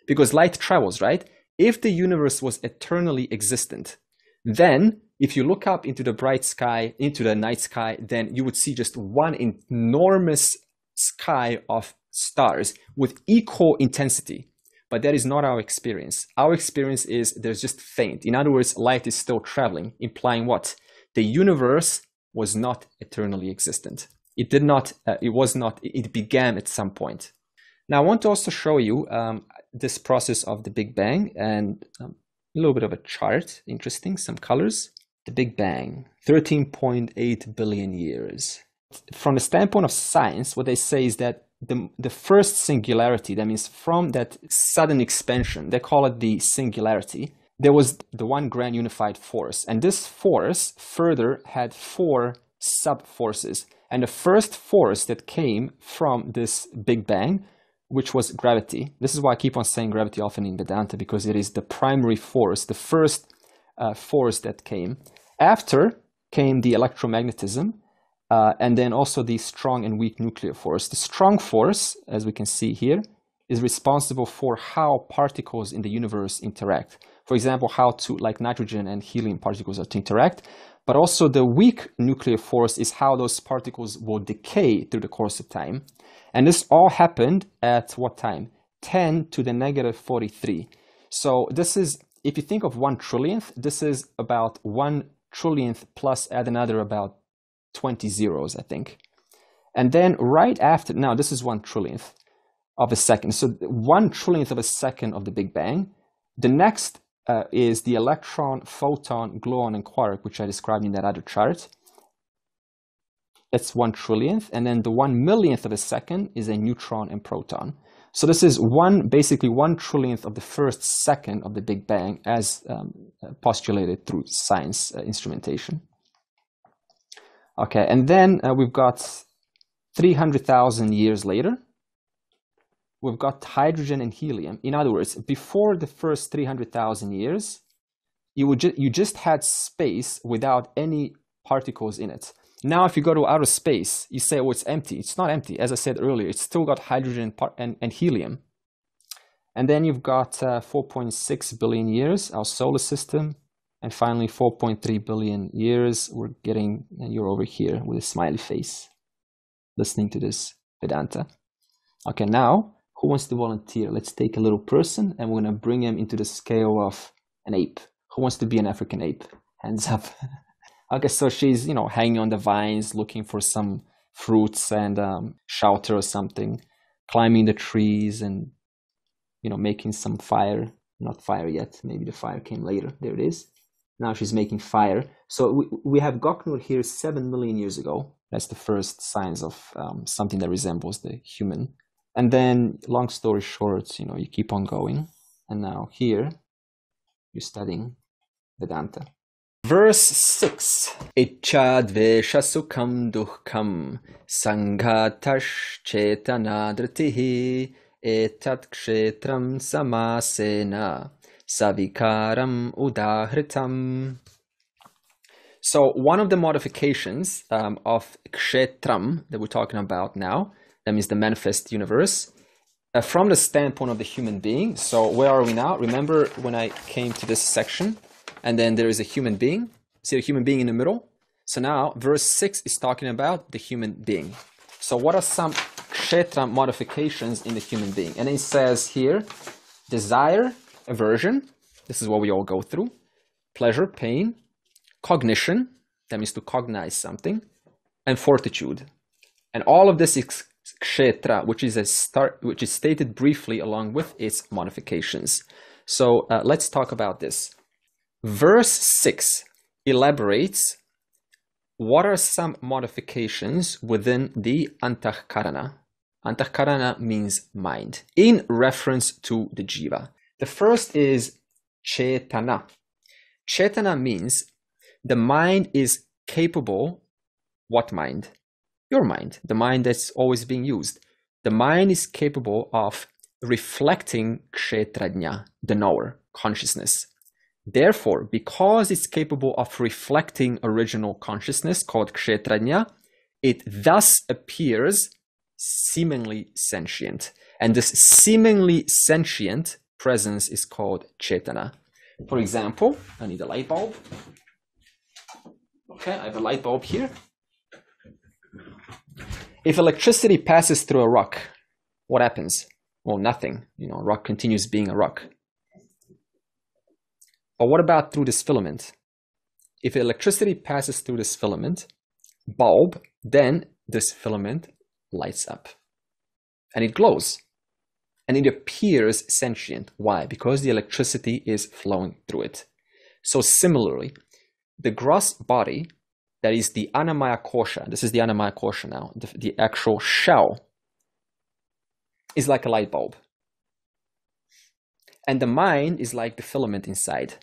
Because light travels, right? If the universe was eternally existent, then if you look up into the bright sky, into the night sky, then you would see just one enormous sky of stars with equal intensity. But that is not our experience. Our experience is there's just faint. In other words, light is still traveling, implying what? The universe was not eternally existent. It did not, uh, it was not, it began at some point. Now, I want to also show you um, this process of the Big Bang and um, a little bit of a chart. Interesting, some colors. The Big Bang, 13.8 billion years. From the standpoint of science, what they say is that the, the first singularity, that means from that sudden expansion, they call it the singularity, there was the one grand unified force. And this force further had four sub forces. And the first force that came from this Big Bang, which was gravity. This is why I keep on saying gravity often in Vedanta, because it is the primary force, the first uh, force that came. After came the electromagnetism, uh, and then also the strong and weak nuclear force. The strong force, as we can see here, is responsible for how particles in the universe interact. For example, how to like nitrogen and helium particles are to interact. But also the weak nuclear force is how those particles will decay through the course of time. And this all happened at what time? 10 to the negative 43. So this is, if you think of one trillionth, this is about one trillionth plus add another about 20 zeros, I think. And then right after, now this is one trillionth of a second. So one trillionth of a second of the Big Bang. The next uh, is the electron, photon, gluon, and quark, which I described in that other chart. That's one trillionth. And then the one millionth of a second is a neutron and proton. So this is one, basically one trillionth of the first second of the Big Bang as um, postulated through science uh, instrumentation. Okay, and then uh, we've got 300,000 years later, we've got hydrogen and helium. In other words, before the first 300,000 years, you, would ju you just had space without any particles in it. Now, if you go to outer space, you say, oh, it's empty. It's not empty. As I said earlier, it's still got hydrogen and, and helium. And then you've got uh, 4.6 billion years, our solar system, and finally, 4.3 billion years, we're getting, and you're over here with a smiley face, listening to this Vedanta. Okay, now, who wants to volunteer? Let's take a little person and we're going to bring him into the scale of an ape. Who wants to be an African ape? Hands up. okay, so she's, you know, hanging on the vines, looking for some fruits and um, shelter or something, climbing the trees and, you know, making some fire. Not fire yet. Maybe the fire came later. There it is. Now she's making fire. So we, we have Goknur here seven million years ago. That's the first signs of um, something that resembles the human. And then, long story short, you know, you keep on going. And now here, you're studying Vedanta. Verse 6 Ichadvesha sukham dukham sanghatash chetanadritihi etat kshetram samasena savikaram udahritam. So one of the modifications um, of kshetram that we're talking about now, that means the manifest universe, uh, from the standpoint of the human being. So where are we now? Remember when I came to this section, and then there is a human being. See a human being in the middle. So now verse six is talking about the human being. So what are some kshetra modifications in the human being? And it says here, desire, aversion, this is what we all go through, pleasure, pain, cognition, that means to cognize something, and fortitude. And all of this is kshetra, which is a start, which is stated briefly along with its modifications. So uh, let's talk about this. Verse 6 elaborates what are some modifications within the antahkarana. Antahkarana means mind, in reference to the jiva. The first is chetana. Chetana means the mind is capable. What mind? Your mind, the mind that's always being used. The mind is capable of reflecting kshetrajna, the knower, consciousness. Therefore, because it's capable of reflecting original consciousness called kshetrajna, it thus appears seemingly sentient. And this seemingly sentient presence is called chetana. For example, I need a light bulb. Okay, I have a light bulb here. If electricity passes through a rock, what happens? well, nothing. You know, rock continues being a rock. But what about through this filament? If electricity passes through this filament, bulb, then this filament lights up and it glows and it appears sentient. Why? Because the electricity is flowing through it. So similarly, the gross body, that is the Annamaya kosha, this is the Annamaya kosha now, the, the actual shell, is like a light bulb. And the mind is like the filament inside.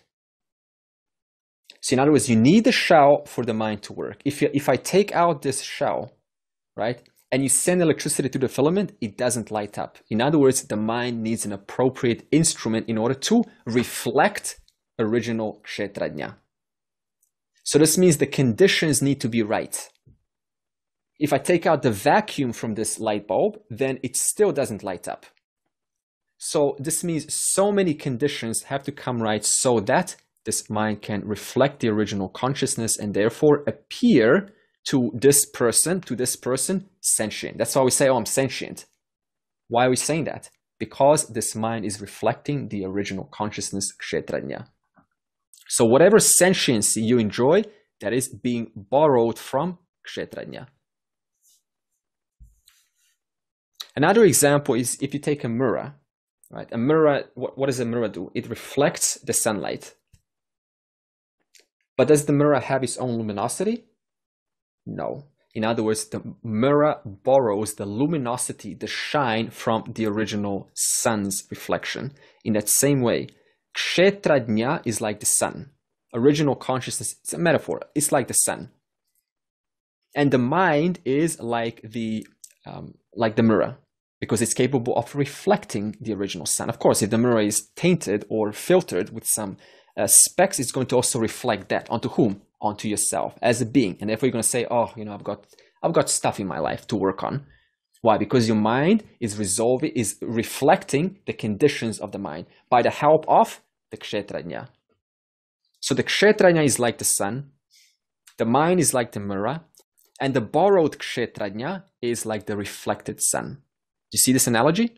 So in other words, you need the shell for the mind to work. If, you, if I take out this shell, right, and you send electricity to the filament, it doesn't light up. In other words, the mind needs an appropriate instrument in order to reflect original kshetrajna. So this means the conditions need to be right. If I take out the vacuum from this light bulb, then it still doesn't light up. So this means so many conditions have to come right so that this mind can reflect the original consciousness and therefore appear to this person, to this person, sentient. That's why we say, oh, I'm sentient. Why are we saying that? Because this mind is reflecting the original consciousness, kshetrajna. So whatever sentiency you enjoy, that is being borrowed from kshetrajna. Another example is if you take a mirror, right? A mirror, what, what does a mirror do? It reflects the sunlight. But does the mirror have its own luminosity? No. In other words, the mirror borrows the luminosity, the shine from the original sun's reflection. In that same way, kshetrajna is like the sun. Original consciousness, it's a metaphor, it's like the sun. And the mind is like the um, like the mirror because it's capable of reflecting the original sun. Of course, if the mirror is tainted or filtered with some uh, specks, it's going to also reflect that onto whom? Onto yourself as a being. And therefore you're going to say oh you know i've got i've got stuff in my life to work on. Why? Because your mind is resolving is reflecting the conditions of the mind by the help of the kshetrajna so the kshetrajna is like the sun the mind is like the mirror and the borrowed kshetrajna is like the reflected sun. Do you see this analogy?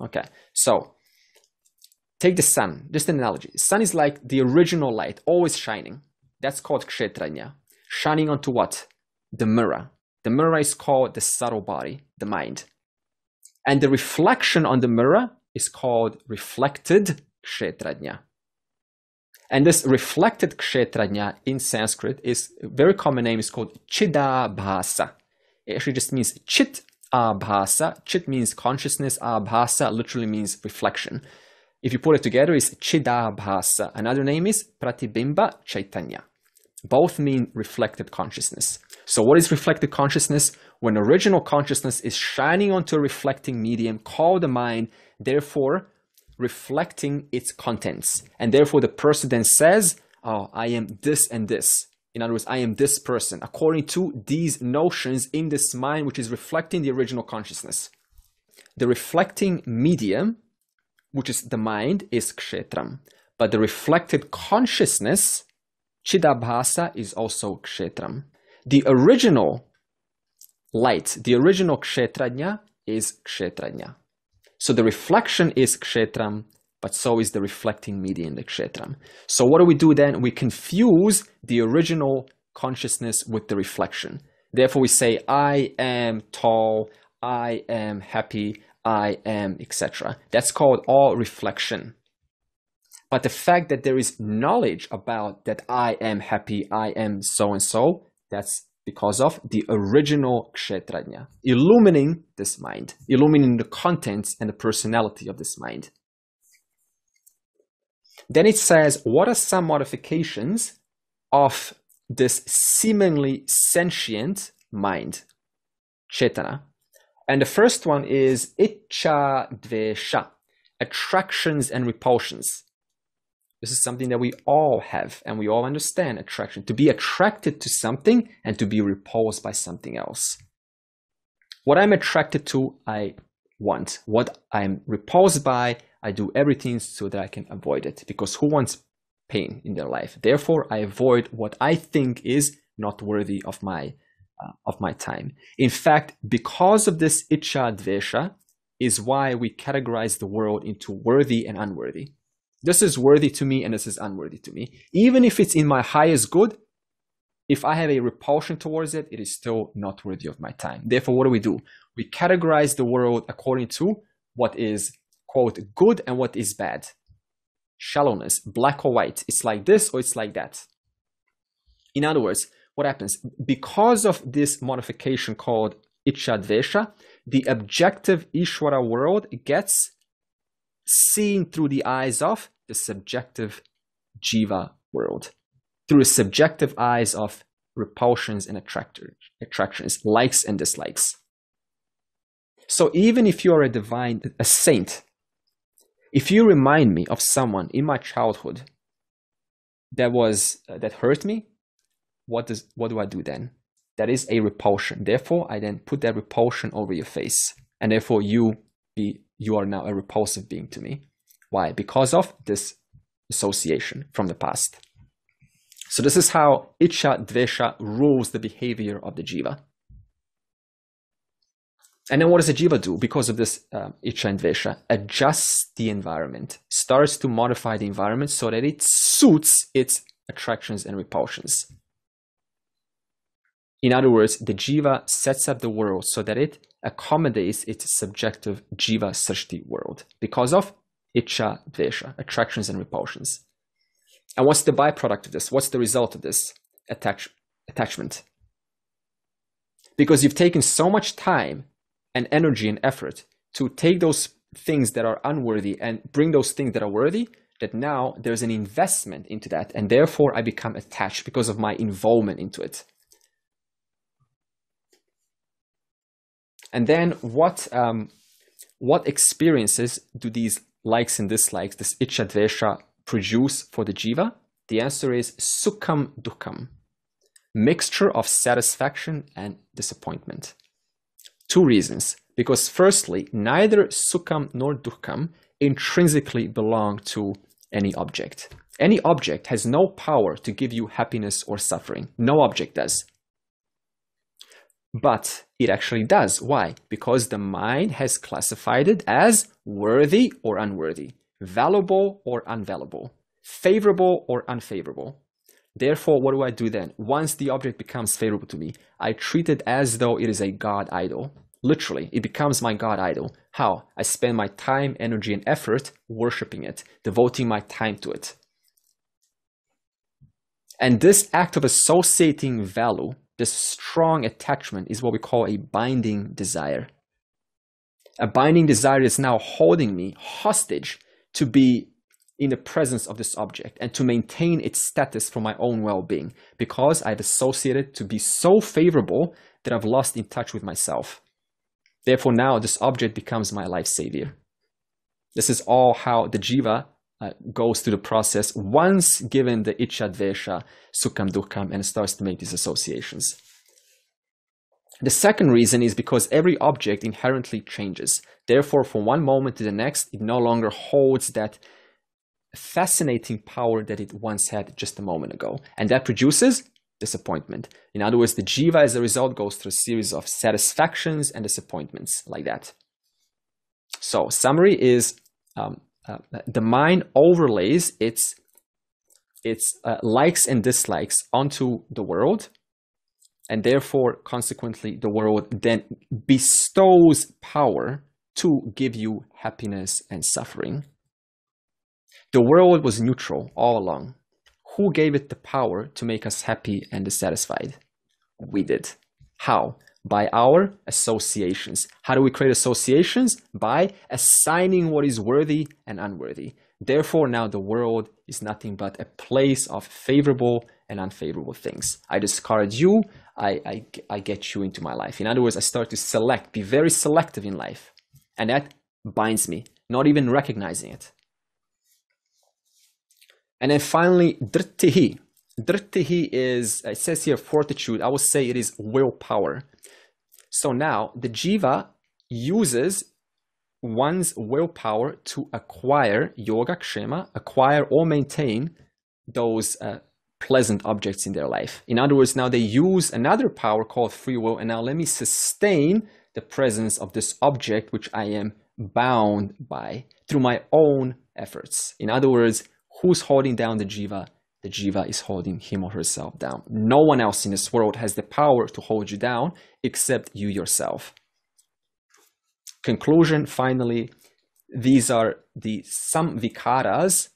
Okay. So Take the sun, just an analogy. Sun is like the original light, always shining. That's called kshetrajna. Shining onto what? The mirror. The mirror is called the subtle body, the mind. And the reflection on the mirror is called reflected kshetrajna. And this reflected kshetrajna in Sanskrit is a very common name is called chidabhasa. It actually just means chit abhasa. Chit means consciousness, abhasa literally means reflection. If you put it together, it's Chidabhasa. Another name is Pratibimba Chaitanya. Both mean reflected consciousness. So what is reflected consciousness? When original consciousness is shining onto a reflecting medium called the mind, therefore reflecting its contents. And therefore the person then says, oh, I am this and this. In other words, I am this person, according to these notions in this mind, which is reflecting the original consciousness. The reflecting medium which is the mind, is kshetram. But the reflected consciousness, chidabhasa, is also kshetram. The original light, the original kshetrajna, is kshetrajna. So the reflection is kshetram, but so is the reflecting medium, the kshetram. So what do we do then? We confuse the original consciousness with the reflection. Therefore, we say, I am tall, I am happy, I am, etc. That's called all reflection. But the fact that there is knowledge about that I am happy, I am so and so, that's because of the original kshetrajna, illumining this mind, illumining the contents and the personality of this mind. Then it says, what are some modifications of this seemingly sentient mind, chetana? And the first one is Icha Dvesha, attractions and repulsions. This is something that we all have and we all understand attraction. To be attracted to something and to be repulsed by something else. What I'm attracted to, I want. What I'm repulsed by, I do everything so that I can avoid it. Because who wants pain in their life? Therefore, I avoid what I think is not worthy of my uh, of my time. In fact, because of this icha dvesha, is why we categorize the world into worthy and unworthy. This is worthy to me and this is unworthy to me. Even if it's in my highest good, if I have a repulsion towards it, it is still not worthy of my time. Therefore, what do we do? We categorize the world according to what is, quote, good and what is bad. Shallowness, black or white. It's like this or it's like that. In other words, what happens? Because of this modification called Ichadvesha, the objective Ishvara world gets seen through the eyes of the subjective Jiva world through subjective eyes of repulsions and attractions, likes and dislikes. So even if you are a divine, a saint, if you remind me of someone in my childhood that was uh, that hurt me, what does what do I do then? That is a repulsion. Therefore, I then put that repulsion over your face, and therefore you be you are now a repulsive being to me. Why? Because of this association from the past. So this is how Icha Dvesha rules the behavior of the Jiva. And then what does the Jiva do? Because of this um, Icha and Dvesha, adjusts the environment, starts to modify the environment so that it suits its attractions and repulsions. In other words, the Jiva sets up the world so that it accommodates its subjective Jiva Srishti world because of Icha Dvesha, attractions and repulsions. And what's the byproduct of this? What's the result of this attach, attachment? Because you've taken so much time and energy and effort to take those things that are unworthy and bring those things that are worthy, that now there's an investment into that. And therefore, I become attached because of my involvement into it. And then what um, what experiences do these likes and dislikes, this ichadvesha, produce for the jiva? The answer is sukham dukham, mixture of satisfaction and disappointment. Two reasons. Because firstly, neither sukham nor dukham intrinsically belong to any object. Any object has no power to give you happiness or suffering. No object does. But it actually does. Why? Because the mind has classified it as worthy or unworthy valuable or unvaluable, favorable or unfavorable. Therefore, what do I do then? Once the object becomes favorable to me, I treat it as though it is a god idol. Literally, it becomes my god idol. How? I spend my time, energy, and effort worshiping it, devoting my time to it. And this act of associating value, this strong attachment, is what we call a binding desire. A binding desire is now holding me hostage to be in the presence of this object and to maintain its status for my own well-being because I've associated to be so favorable that I've lost in touch with myself. Therefore, now this object becomes my life savior. This is all how the jiva uh, goes through the process once given the ichadvesha, sukham Dukham, and starts to make these associations. The second reason is because every object inherently changes. Therefore, from one moment to the next, it no longer holds that fascinating power that it once had just a moment ago. And that produces disappointment. In other words, the jiva as a result goes through a series of satisfactions and disappointments like that. So, summary is um, uh, the mind overlays its its uh, likes and dislikes onto the world and therefore, consequently, the world then bestows power to give you happiness and suffering. The world was neutral all along. Who gave it the power to make us happy and dissatisfied? We did. How? By our associations. How do we create associations? By assigning what is worthy and unworthy. Therefore, now the world is nothing but a place of favorable and unfavorable things. I discard you, I, I, I get you into my life. In other words, I start to select, be very selective in life. And that binds me, not even recognizing it. And then finally, drittihi. Drittihi is, it says here fortitude. I would say it is willpower. So now the jiva uses one's willpower to acquire yogakshema, acquire or maintain those uh, pleasant objects in their life. In other words, now they use another power called free will, and now let me sustain the presence of this object which I am bound by through my own efforts. In other words, who's holding down the jiva? The jiva is holding him or herself down. No one else in this world has the power to hold you down except you yourself. Conclusion finally, these are the some vikaras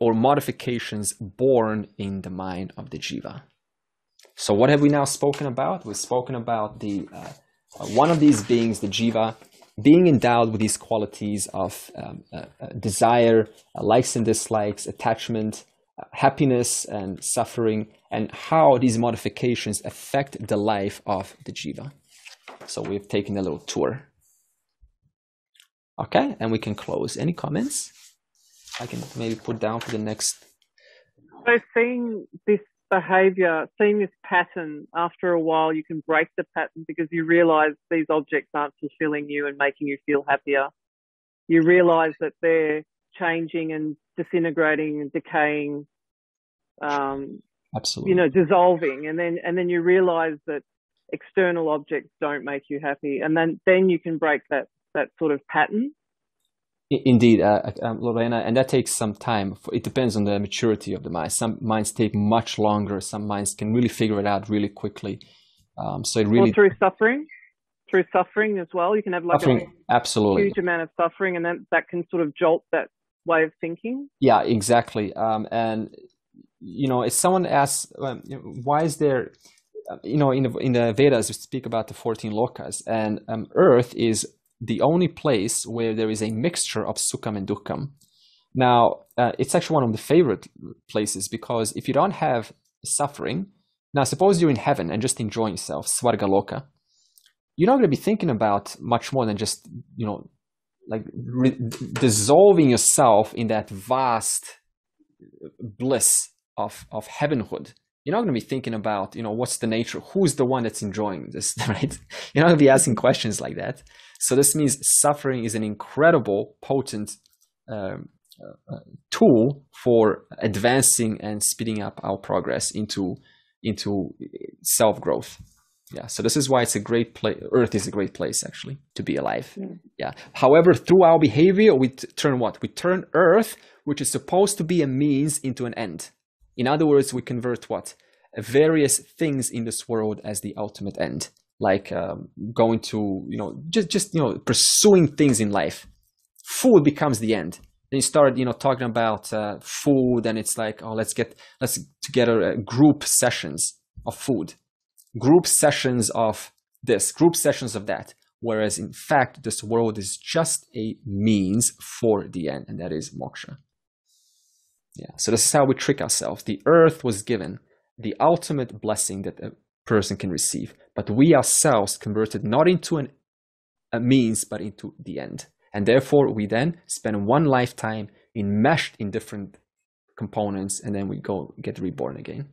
or modifications born in the mind of the jiva. So what have we now spoken about? We've spoken about the uh, one of these beings, the jiva, being endowed with these qualities of um, uh, uh desire, uh, likes and dislikes, attachment, happiness and suffering, and how these modifications affect the life of the jiva. So we've taken a little tour. Okay, and we can close. Any comments? I can maybe put down for the next. So seeing this behavior, seeing this pattern, after a while you can break the pattern because you realize these objects aren't fulfilling you and making you feel happier. You realize that they're changing and disintegrating and decaying. Um, Absolutely. You know, dissolving, and then and then you realize that external objects don't make you happy, and then then you can break that that sort of pattern Indeed, uh, um, Lorena, and that takes some time. It depends on the maturity of the mind. Some minds take much longer. Some minds can really figure it out really quickly. Um, so it really or through suffering, through suffering as well. You can have like suffering, a absolutely huge amount of suffering, and then that can sort of jolt that way of thinking. Yeah, exactly. Um, and you know, if someone asks, um, why is there, you know, in the, in the Vedas we speak about the fourteen lokas, and um, Earth is the only place where there is a mixture of sukham and dukkham. Now, uh, it's actually one of the favorite places because if you don't have suffering, now suppose you're in heaven and just enjoying yourself, svargaloka, you're not going to be thinking about much more than just, you know, like re- dissolving yourself in that vast bliss of, of heavenhood. You're not going to be thinking about, you know, what's the nature, who's the one that's enjoying this, right? You're not going to be asking questions like that. So this means suffering is an incredible, potent um, uh, tool for advancing and speeding up our progress into into self growth. Yeah. So this is why it's a great place. Earth is a great place actually to be alive. Yeah. yeah. However, through our behavior, we turn what? We turn Earth, which is supposed to be a means, into an end. In other words, we convert what? Various things in this world as the ultimate end like um, going to you know just just you know pursuing things in life food becomes the end then you start you know talking about uh, food and it's like oh let's get let's together uh, group sessions of food group sessions of this group sessions of that whereas in fact this world is just a means for the end and that is moksha yeah so this is how we trick ourselves the earth was given the ultimate blessing that a person can receive but we ourselves converted not into an, a means, but into the end. And therefore, we then spend one lifetime enmeshed in different components, and then we go get reborn again.